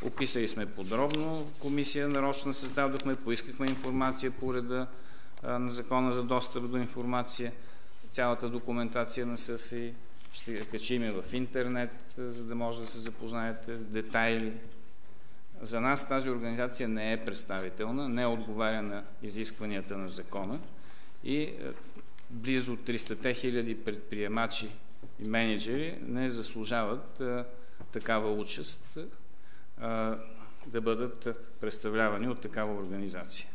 Описали сме подробно, комисия нарочно създадохме, поискахме информация по реда на закона за достъп до информация, цялата документация на ССИ, ще качим в интернет, за да може да се запознаете с детайли. За нас тази организация не е представителна, не отговаря на изискванията на закона и е, близо 300 хиляди предприемачи и менеджери не заслужават е, такава участ е, да бъдат представлявани от такава организация.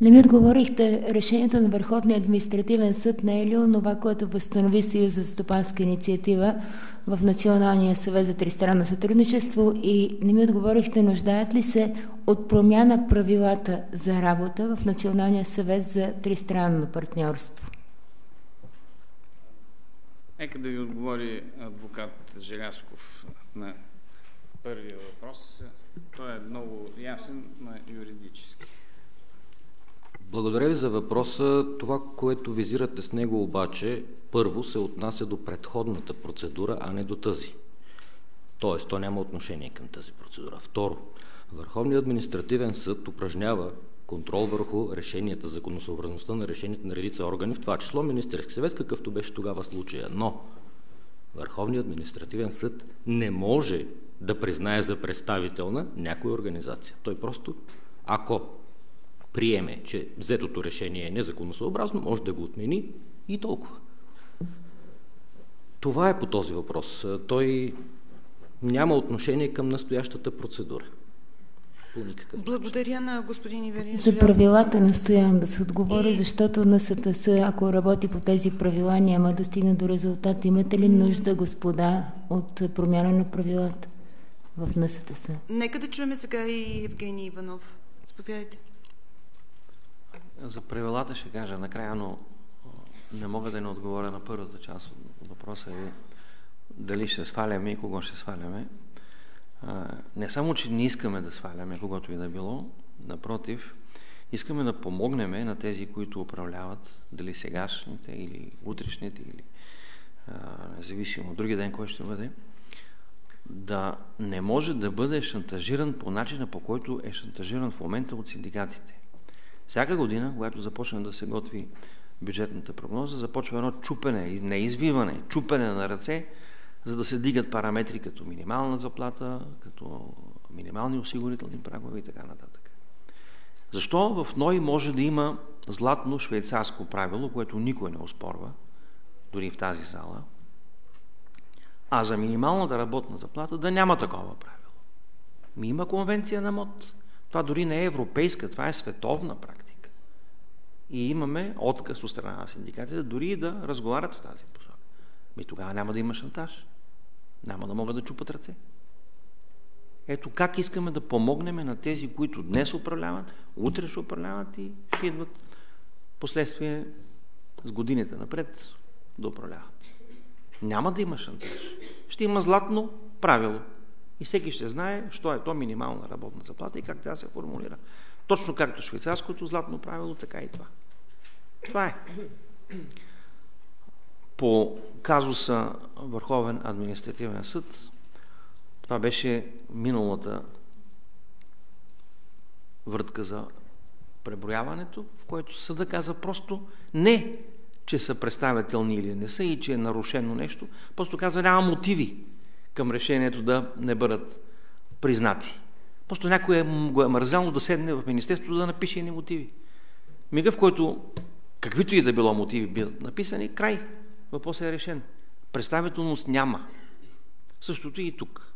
Не ми отговорихте, решението на Върховния административен съд не е ли онова, което възстанови Съюз за стопанска инициатива в Националния съвет за тристранно сътрудничество и не ми отговорихте, нуждаят ли се от промяна правилата за работа в Националния съвет за тристранно партньорство? Нека да ви отговори адвокат Желясков на първия въпрос. Той е много ясен, но е юридически. Благодаря ви за въпроса. Това, което визирате с него обаче, първо се отнася до предходната процедура, а не до тази. Тоест, то няма отношение към тази процедура. Второ, Върховният административен съд упражнява контрол върху решенията, законосъобразността на решенията на редица органи, в това число Министерски съвет, какъвто беше тогава случая. Но Върховният административен съд не може да признае за представителна някоя организация. Той просто, ако приеме, че взетото решение е незаконосъобразно, може да го отмени и толкова. Това е по този въпрос. Той няма отношение към настоящата процедура. По никакъв Благодаря на господин Иверин. За правилата настоявам да се отговори, и... защото на СТС, ако работи по тези правила, няма да стигне до резултат. Имате ли нужда, господа, от промяна на правилата в НСТС? Нека да чуем сега и Евгений Иванов. Заповядайте. За правилата ще кажа накрая, но не мога да не отговоря на първата част от въпроса ви. Дали ще сваляме и кого ще сваляме. Не само, че не искаме да сваляме когото и да било, напротив, искаме да помогнем на тези, които управляват, дали сегашните или утрешните, или независимо от други ден кой ще бъде, да не може да бъде шантажиран по начина, по който е шантажиран в момента от синдикатите. Всяка година, когато започне да се готви бюджетната прогноза, започва едно чупене, не извиване, чупене на ръце, за да се дигат параметри като минимална заплата, като минимални осигурителни прагове и така нататък. Защо в НОИ може да има златно швейцарско правило, което никой не оспорва, дори в тази зала, а за минималната работна заплата да няма такова правило? Ми има конвенция на МОД. Това дори не е европейска, това е световна практика. И имаме отказ от страна на синдикатите дори да разговарят в тази посока. Ми тогава няма да има шантаж. Няма да могат да чупат ръце. Ето как искаме да помогнем на тези, които днес управляват, утре ще управляват и ще идват последствие с годините напред да управляват. Няма да има шантаж. Ще има златно правило. И всеки ще знае, що е то минимална работна заплата и как тя се формулира. Точно както швейцарското златно правило, така и това. Това е. По казуса Върховен административен съд, това беше миналата въртка за преброяването, в което съда каза просто не, че са представителни или не са и че е нарушено нещо, просто каза няма мотиви към решението да не бъдат признати. Просто някой е, го е мързално да седне в Министерството да напише едни мотиви. Мига, в който каквито и да било мотиви бидат написани, край. Въпросът е решен. Представителност няма. Същото и тук.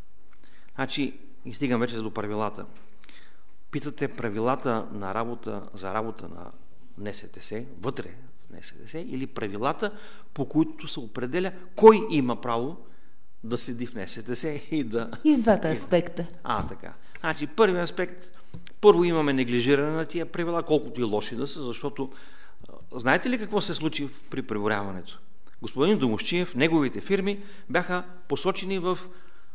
Значи, и стигам вече до правилата. Питате правилата на работа, за работа на НСТС, вътре в НСТС, или правилата, по които се определя кой има право да седи в НСТС и да... И в двата аспекта. А, така. Значи, първият аспект, първо имаме неглижиране на тия правила, колкото и лоши да са, защото знаете ли какво се случи при преборяването? Господин Домощиев, неговите фирми бяха посочени в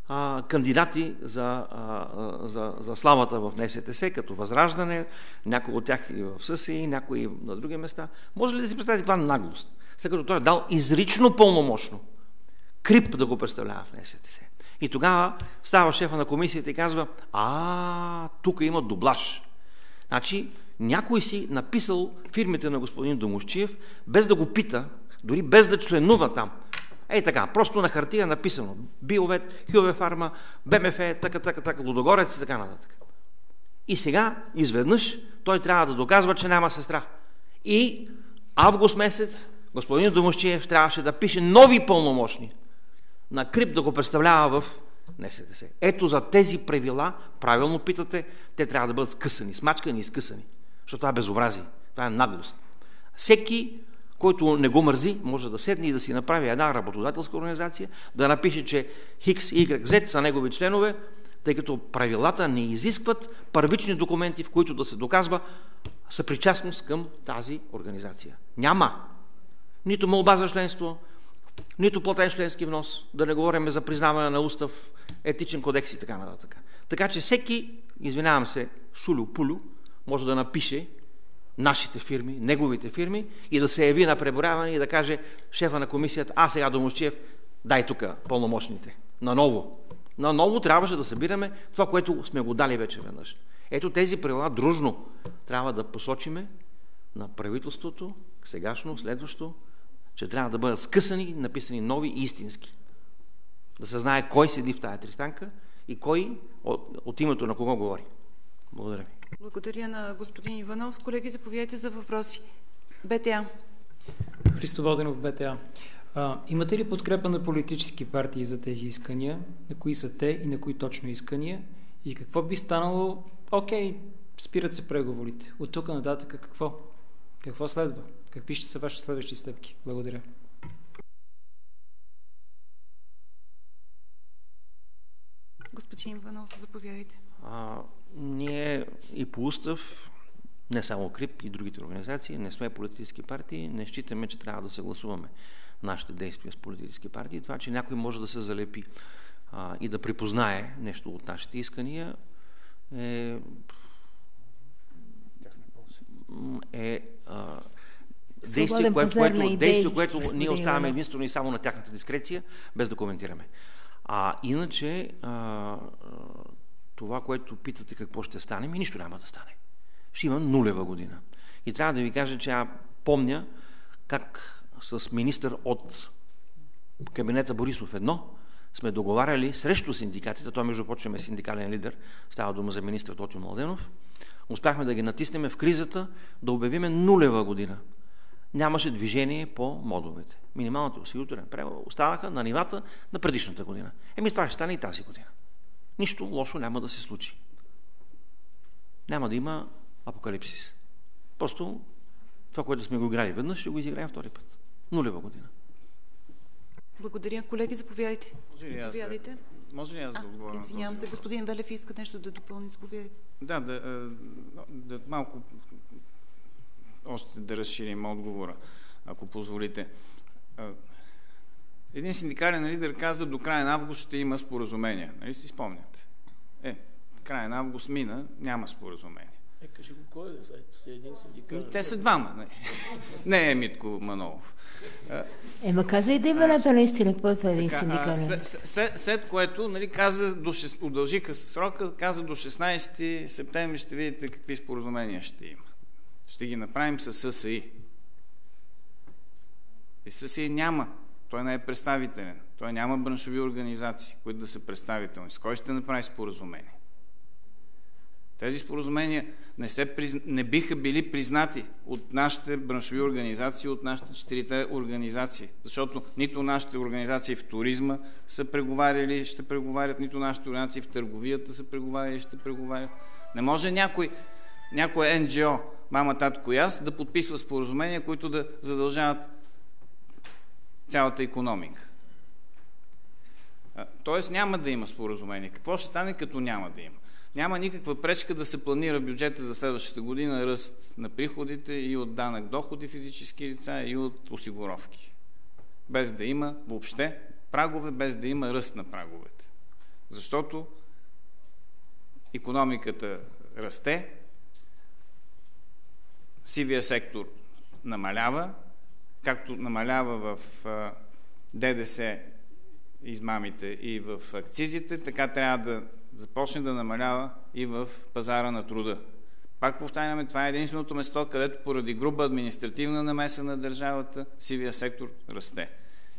а, кандидати за, а, за, за славата в НСТС, като Възраждане, някои от тях и в ССИ, някои на други места. Може ли да си представите каква наглост? След като той е дал изрично пълномощно Крип да го представлява в НСТС. И тогава става шефа на комисията и казва, а, тук има дублаж. Значи, някой си написал фирмите на господин Домощиев, без да го пита, дори без да членува там. Ей така, просто на хартия написано. Биовет, Хюве Фарма, БМФ, така, така, така, Лудогорец и така нататък. И сега, изведнъж, той трябва да доказва, че няма сестра. И август месец господин Домощиев трябваше да пише нови пълномощни на Крип да го представлява в НСДС. Ето за тези правила, правилно питате, те трябва да бъдат скъсани, смачкани и скъсани. Защото това е безобразие, това е наглост. Всеки, който не го мързи, може да седне и да си направи една работодателска организация, да напише, че Хикс, Y, Z са негови членове, тъй като правилата не изискват първични документи, в които да се доказва съпричастност към тази организация. Няма. Нито молба за членство, нито платен членски внос, да не говорим за признаване на устав, етичен кодекс и така нататък. Така че всеки, извинявам се, сулю-пулю, може да напише нашите фирми, неговите фирми и да се яви на преборяване и да каже шефа на комисията, а сега Домощиев, дай тук пълномощните. Наново. Наново трябваше да събираме това, което сме го дали вече веднъж. Ето тези правила дружно трябва да посочиме на правителството, сегашно, следващо, че трябва да бъдат скъсани, написани нови истински. Да се знае кой седи в тая тристанка и кой от, от името на кого говори. Благодаря ви. Благодаря на господин Иванов. Колеги, заповядайте за въпроси. БТА. Христо Воденов, БТА. А, имате ли подкрепа на политически партии за тези искания? На кои са те и на кои точно искания? И какво би станало? Окей, спират се преговорите. От тук нататък какво? Какво следва? Какви ще са ваши следващи стъпки? Благодаря. Господин Иванов, заповядайте. А, ние и по устав, не само КРИП и другите организации, не сме политически партии, не считаме, че трябва да съгласуваме нашите действия с политически партии. Това, че някой може да се залепи а, и да припознае нещо от нашите искания, е, е а, действие, което, което, действие, което ние оставяме единствено и само на тяхната дискреция, без да коментираме. А иначе, а, това, което питате какво ще стане, ми нищо няма да стане. Ще има нулева година. И трябва да ви кажа, че аз помня как с министър от кабинета Борисов едно сме договаряли срещу синдикатите, той между прочим е синдикален лидер, става дума за министър Тотио Младенов, успяхме да ги натиснем в кризата, да обявиме нулева година. Нямаше движение по модовете. Минималната осигурителен превод останаха на нивата на предишната година. Еми това ще стане и тази година. Нищо лошо няма да се случи. Няма да има апокалипсис. Просто това, което сме го играли веднъж, ще го изиграем втори път. Нулева година. Благодаря. Колеги, заповядайте. Може ли аз заповядайте. Да, може ли аз да отговоря? Извинявам се, господин Велев иска нещо да допълни. Заповядайте. Да, да, да, малко още да разширим отговора, ако позволите. Един синдикален лидер каза, до края на август ще има споразумение. Нали си спомняте? Е, края на август мина, няма споразумение. Е, кажи го кой е, сте един синдикален. Те са двама. Не, не е Митко Манолов. Ема каза и да имената наистина, какво е един синдикален? След, след, след което нали, каза, до 6, удължиха срока, каза до 16 септември ще видите какви споразумения ще има. Ще ги направим с ССИ. И ССИ няма. Той не е представителен. Той няма браншови организации, които да са представителни. С кой ще направи споразумение? Тези споразумения не, се, не биха били признати от нашите браншови организации, от нашите четирите организации. Защото нито нашите организации в туризма са преговаряли, ще преговарят, нито нашите организации в търговията са преговаряли, ще преговарят. Не може някой, някой НГО, мама, татко и аз, да подписва споразумения, които да задължават цялата економика. Тоест няма да има споразумение. Какво ще стане, като няма да има? Няма никаква пречка да се планира бюджета за следващата година ръст на приходите и от данък доходи физически лица и от осигуровки. Без да има въобще прагове, без да има ръст на праговете. Защото економиката расте, сивия сектор намалява, както намалява в ДДС измамите и в акцизите, така трябва да започне да намалява и в пазара на труда. Пак повтаряме, това е единственото место, където поради груба административна намеса на държавата, сивия сектор расте.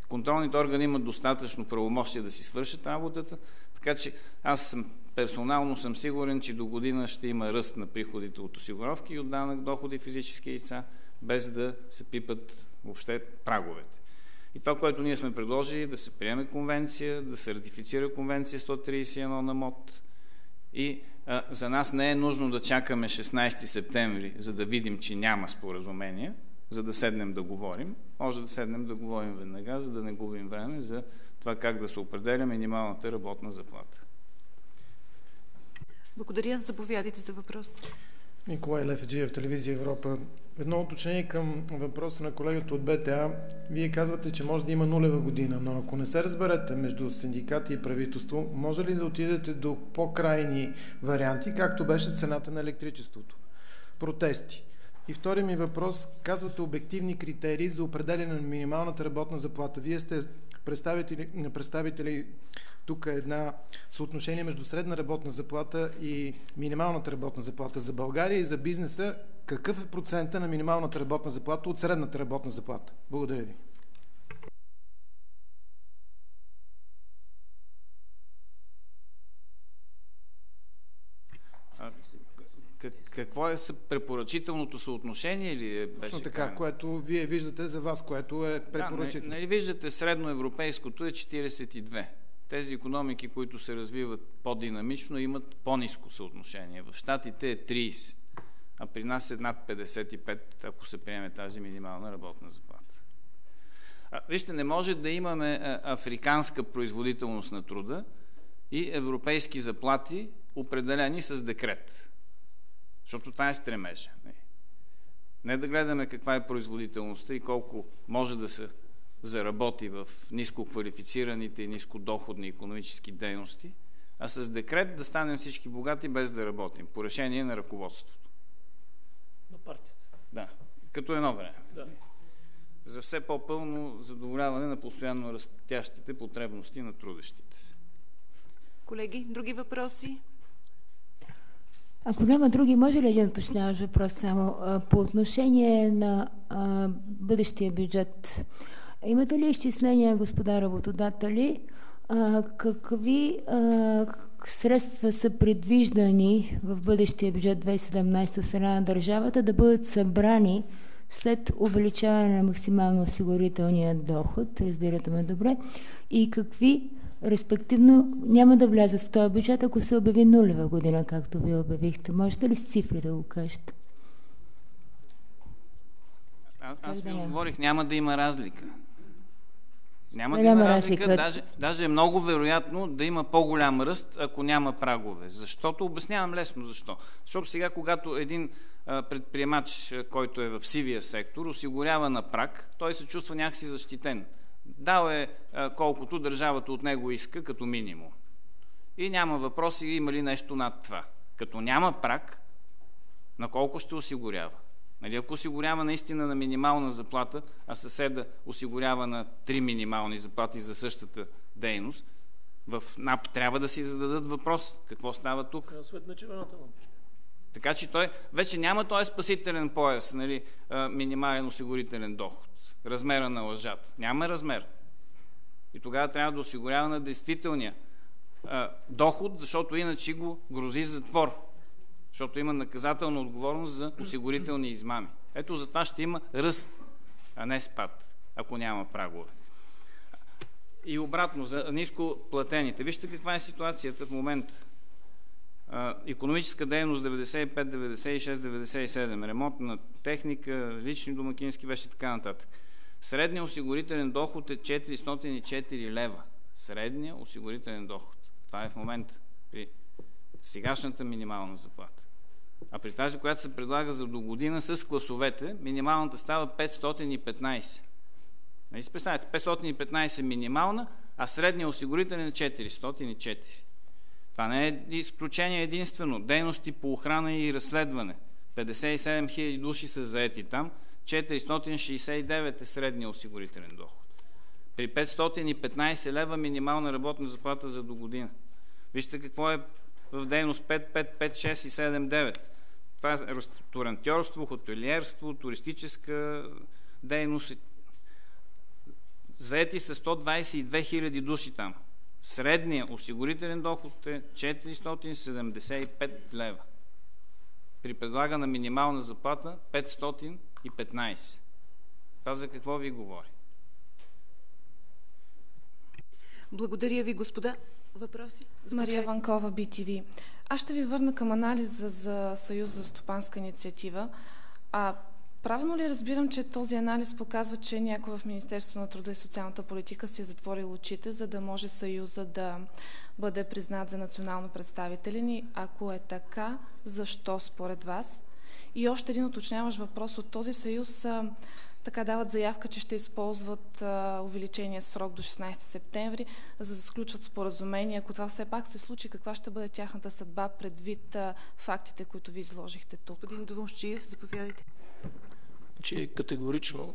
Контролните органи имат достатъчно правомощия да си свършат работата, така че аз съм, персонално съм сигурен, че до година ще има ръст на приходите от осигуровки и от данък доходи физически лица, без да се пипат въобще праговете. И това, което ние сме предложили, да се приеме конвенция, да се ратифицира конвенция 131 на МОД. И а, за нас не е нужно да чакаме 16 септември, за да видим, че няма споразумение, за да седнем да говорим. Може да седнем да говорим веднага, за да не губим време за това как да се определя минималната работна заплата. Благодаря. Заповядайте за въпрос. Николай Лефеджиев, телевизия Европа. Едно уточнение към въпроса на колегата от БТА. Вие казвате, че може да има нулева година, но ако не се разберете между синдикати и правителство, може ли да отидете до по-крайни варианти, както беше цената на електричеството? Протести. И втори ми въпрос, казвате обективни критерии за определене на минималната работна заплата. Вие сте представители, представители тук е една съотношение между средна работна заплата и минималната работна заплата за България и за бизнеса. Какъв е процента на минималната работна заплата от средната работна заплата? Благодаря ви. Как, какво е препоръчителното съотношение или е беше Точно така, крайно? което вие виждате за вас, което е препоръчително. Да, нали, виждате средноевропейското е 42. Тези економики, които се развиват по-динамично, имат по-низко съотношение. В Штатите е 30, а при нас е над 55, ако се приеме тази минимална работна заплата. А, вижте, не може да имаме африканска производителност на труда и европейски заплати, определени с декрет. Защото това е стремежа. Не да гледаме каква е производителността и колко може да се заработи в ниско квалифицираните и нискодоходни економически дейности, а с декрет да станем всички богати без да работим, по решение на ръководството. На партията. Да, като едно време. Да. За все по-пълно задоволяване на постоянно растящите потребности на трудещите се. Колеги, други въпроси? Ако няма други, може ли един уточняваш въпрос само? По отношение на а, бъдещия бюджет, имате ли изчисления, господа работодатели, а, какви а, средства са предвиждани в бъдещия бюджет 2017 страна на държавата да бъдат събрани след увеличаване на максимално осигурителния доход, разбирате ме добре, и какви респективно няма да влязат в този бюджет, ако се обяви нулева година, както вие обявихте. Можете ли с цифри да го кажете? А, аз ви отговорих, няма да има разлика. Няма Не, да има разлика, разлика. Даже, даже е много вероятно да има по-голям ръст, ако няма прагове. Защото, обяснявам лесно защо. Защото сега, когато един а, предприемач, който е в сивия сектор, осигурява на прак, той се чувства някакси защитен. Дал е колкото държавата от него иска, като минимум. И няма въпроси има ли нещо над това. Като няма прак, на колко ще осигурява? Нали, ако осигурява наистина на минимална заплата, а съседа осигурява на три минимални заплати за същата дейност, в НАП трябва да си зададат въпрос какво става тук. Свет на червената лампичка. Така че той вече няма този спасителен пояс, нали, минимален осигурителен доход, размера на лъжата. Няма размер. И тогава трябва да осигурява на действителния а, доход, защото иначе го грози затвор. Защото има наказателна отговорност за осигурителни измами. Ето за ще има ръст, а не спад, ако няма прагове. И обратно, за ниско платените. Вижте каква е ситуацията в момента. Економическа дейност 95, 96, 97, ремонтна техника, лични домакински вещи и така нататък. Средният осигурителен доход е 404 лева. Средният осигурителен доход. Това е в момента при сегашната минимална заплата. А при тази, която се предлага за до година с класовете, минималната става 515. Нали си представете, 515 минимална, а средния осигурителен е 404. Това не е изключение единствено. Дейности по охрана и разследване. 57 000 души са заети там, 469 е средния осигурителен доход. При 515 лева минимална работна заплата за до година. Вижте какво е в дейност 5, 5, 5, 6 и 7, 9. Това е ресторантьорство, хотелиерство, туристическа дейност. Заети са 122 000 души там. Средният осигурителен доход е 475 лева. При предлагана минимална заплата 515. Това за какво ви говори? Благодаря ви, господа. Въпроси? Мария Ванкова, BTV. Аз ще ви върна към анализа за Съюз за стопанска инициатива. А правилно ли разбирам, че този анализ показва, че някой в Министерство на труда и социалната политика си е затворил очите, за да може Съюза да бъде признат за национално представителен и ако е така, защо според вас? И още един уточняваш въпрос от този съюз. а, Така дават заявка, че ще използват а, увеличения срок до 16 септември, за да сключват споразумение. Ако това все пак се случи, каква ще бъде тяхната съдба предвид а, фактите, които ви изложихте тук? Господин Довонщиев, заповядайте. Че категорично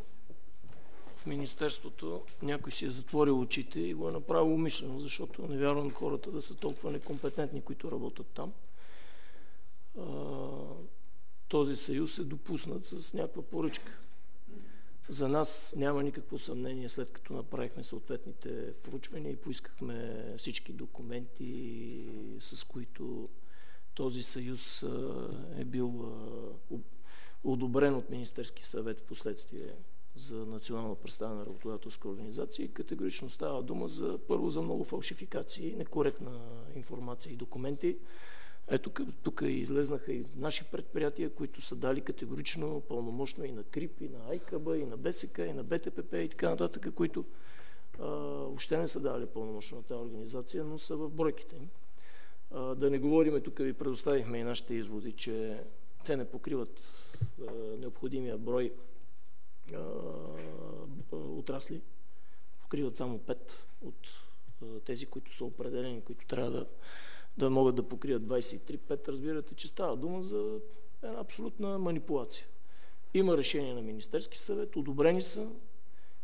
в Министерството някой си е затворил очите и го е направил умишлено, защото не вярвам хората да са толкова некомпетентни, които работят там. Този съюз е допуснат с някаква поръчка. За нас няма никакво съмнение, след като направихме съответните проучвания и поискахме всички документи, с които този съюз е бил одобрен от Министерски съвет в последствие за национално представена работодателска организация категорично става дума за първо за много фалшификации, некоректна информация и документи. Ето тук излезнаха и наши предприятия, които са дали категорично пълномощно и на КРИП, и на АЙКБ, и на БСК, и на БТПП и така нататък, които а, още не са дали пълномощно на тази организация, но са в бройките им. А, да не говориме, тук ви предоставихме и нашите изводи, че те не покриват а, необходимия брой а, отрасли, покриват само 5 от а, тези, които са определени, които трябва да да могат да покрият 23-5, разбирате, че става дума за една абсолютна манипулация. Има решение на Министерски съвет, одобрени са,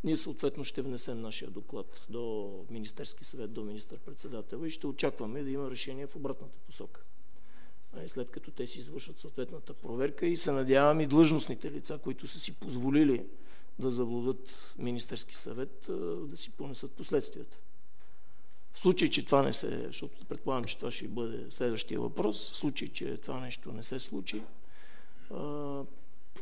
ние съответно ще внесем нашия доклад до Министерски съвет, до министър-председател и ще очакваме да има решение в обратната посока. След като те си извършат съответната проверка и се надявам и длъжностните лица, които са си позволили да заблудат Министерски съвет, да си понесат последствията. В случай, че това не се, защото предполагам, че това ще бъде следващия въпрос, в случай, че това нещо не се случи,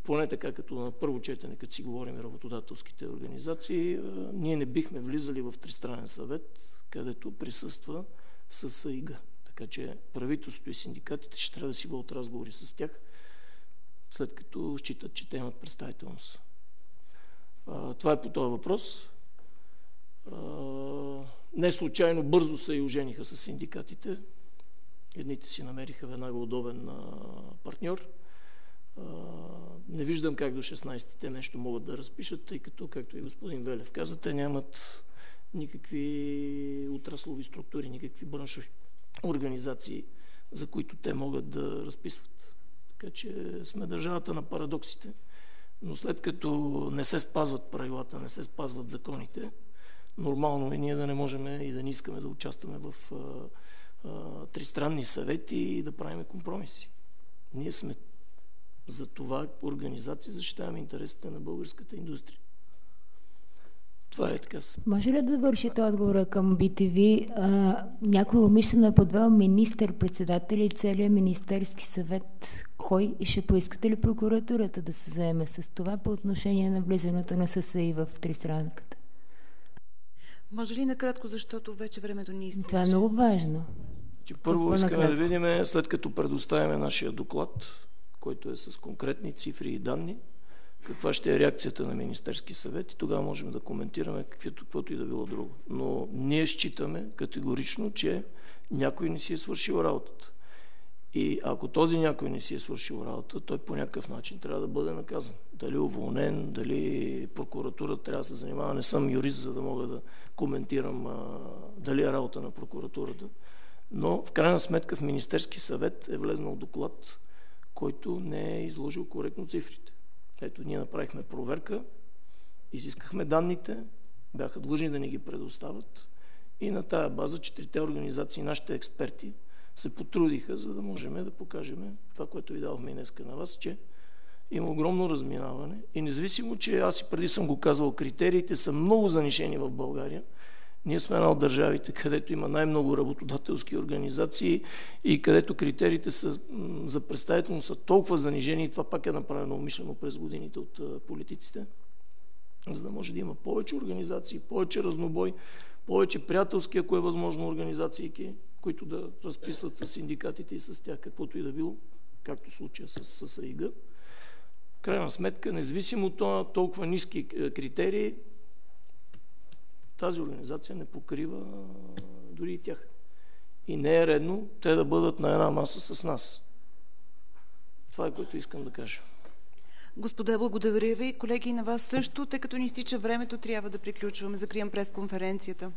поне така като на първо четене, като си говорим работодателските организации, ние не бихме влизали в тристранен съвет, където присъства с ИГ. Така че правителството и синдикатите ще трябва да си водят разговори с тях, след като считат, че те имат представителност. Това е по този въпрос. Не случайно бързо се и ожениха с синдикатите. Едните си намериха веднага удобен партньор. Не виждам как до 16-те нещо могат да разпишат, тъй като, както и господин Велев каза, те нямат никакви отраслови структури, никакви браншови организации, за които те могат да разписват. Така че сме държавата на парадоксите. Но след като не се спазват правилата, не се спазват законите, нормално е ние да не можем и да не искаме да участваме в а, а, тристранни съвети и да правим компромиси. Ние сме за това организация защитаваме интересите на българската индустрия. Това е така. Може ли да вършите отговора към BTV? А, някой умишлено е подвел министър-председател и целият министерски съвет. Кой и ще поискате ли прокуратурата да се заеме с това по отношение на влизането на ССИ в тристранката? Може ли накратко, защото вече времето ни изтече? Това е много важно. Че първо Какво искаме накратко? да видим, след като предоставяме нашия доклад, който е с конкретни цифри и данни, каква ще е реакцията на Министерски съвет и тогава можем да коментираме каквото, каквото и да било друго. Но ние считаме категорично, че някой не си е свършил работата. И ако този някой не си е свършил работа, той по някакъв начин трябва да бъде наказан. Дали уволнен, дали прокуратура трябва да се занимава. Не съм юрист, за да мога да коментирам а, дали е работа на прокуратурата. Но в крайна сметка в Министерски съвет е влезнал доклад, който не е изложил коректно цифрите. Ето, ние направихме проверка, изискахме данните, бяха длъжни да ни ги предоставят и на тая база четирите организации, нашите експерти, се потрудиха, за да можем да покажем това, което ви давахме и днеска на вас, че има огромно разминаване. И независимо, че аз и преди съм го казвал, критериите са много занишени в България, ние сме една от държавите, където има най-много работодателски организации и където критериите са, за представителност са толкова занижени. И това пак е направено умишлено през годините от политиците, за да може да има повече организации, повече разнобой, повече приятелски, ако е възможно, организации, които да разписват с синдикатите и с тях каквото и да било, както случая с, с АИГ. Крайна сметка, независимо от толкова ниски е, критерии, тази организация не покрива дори и тях. И не е редно те да бъдат на една маса с нас. Това е което искам да кажа. Господа, благодаря ви. Колеги, на вас също, тъй като ни стича времето, трябва да приключваме. Закрием пресконференцията.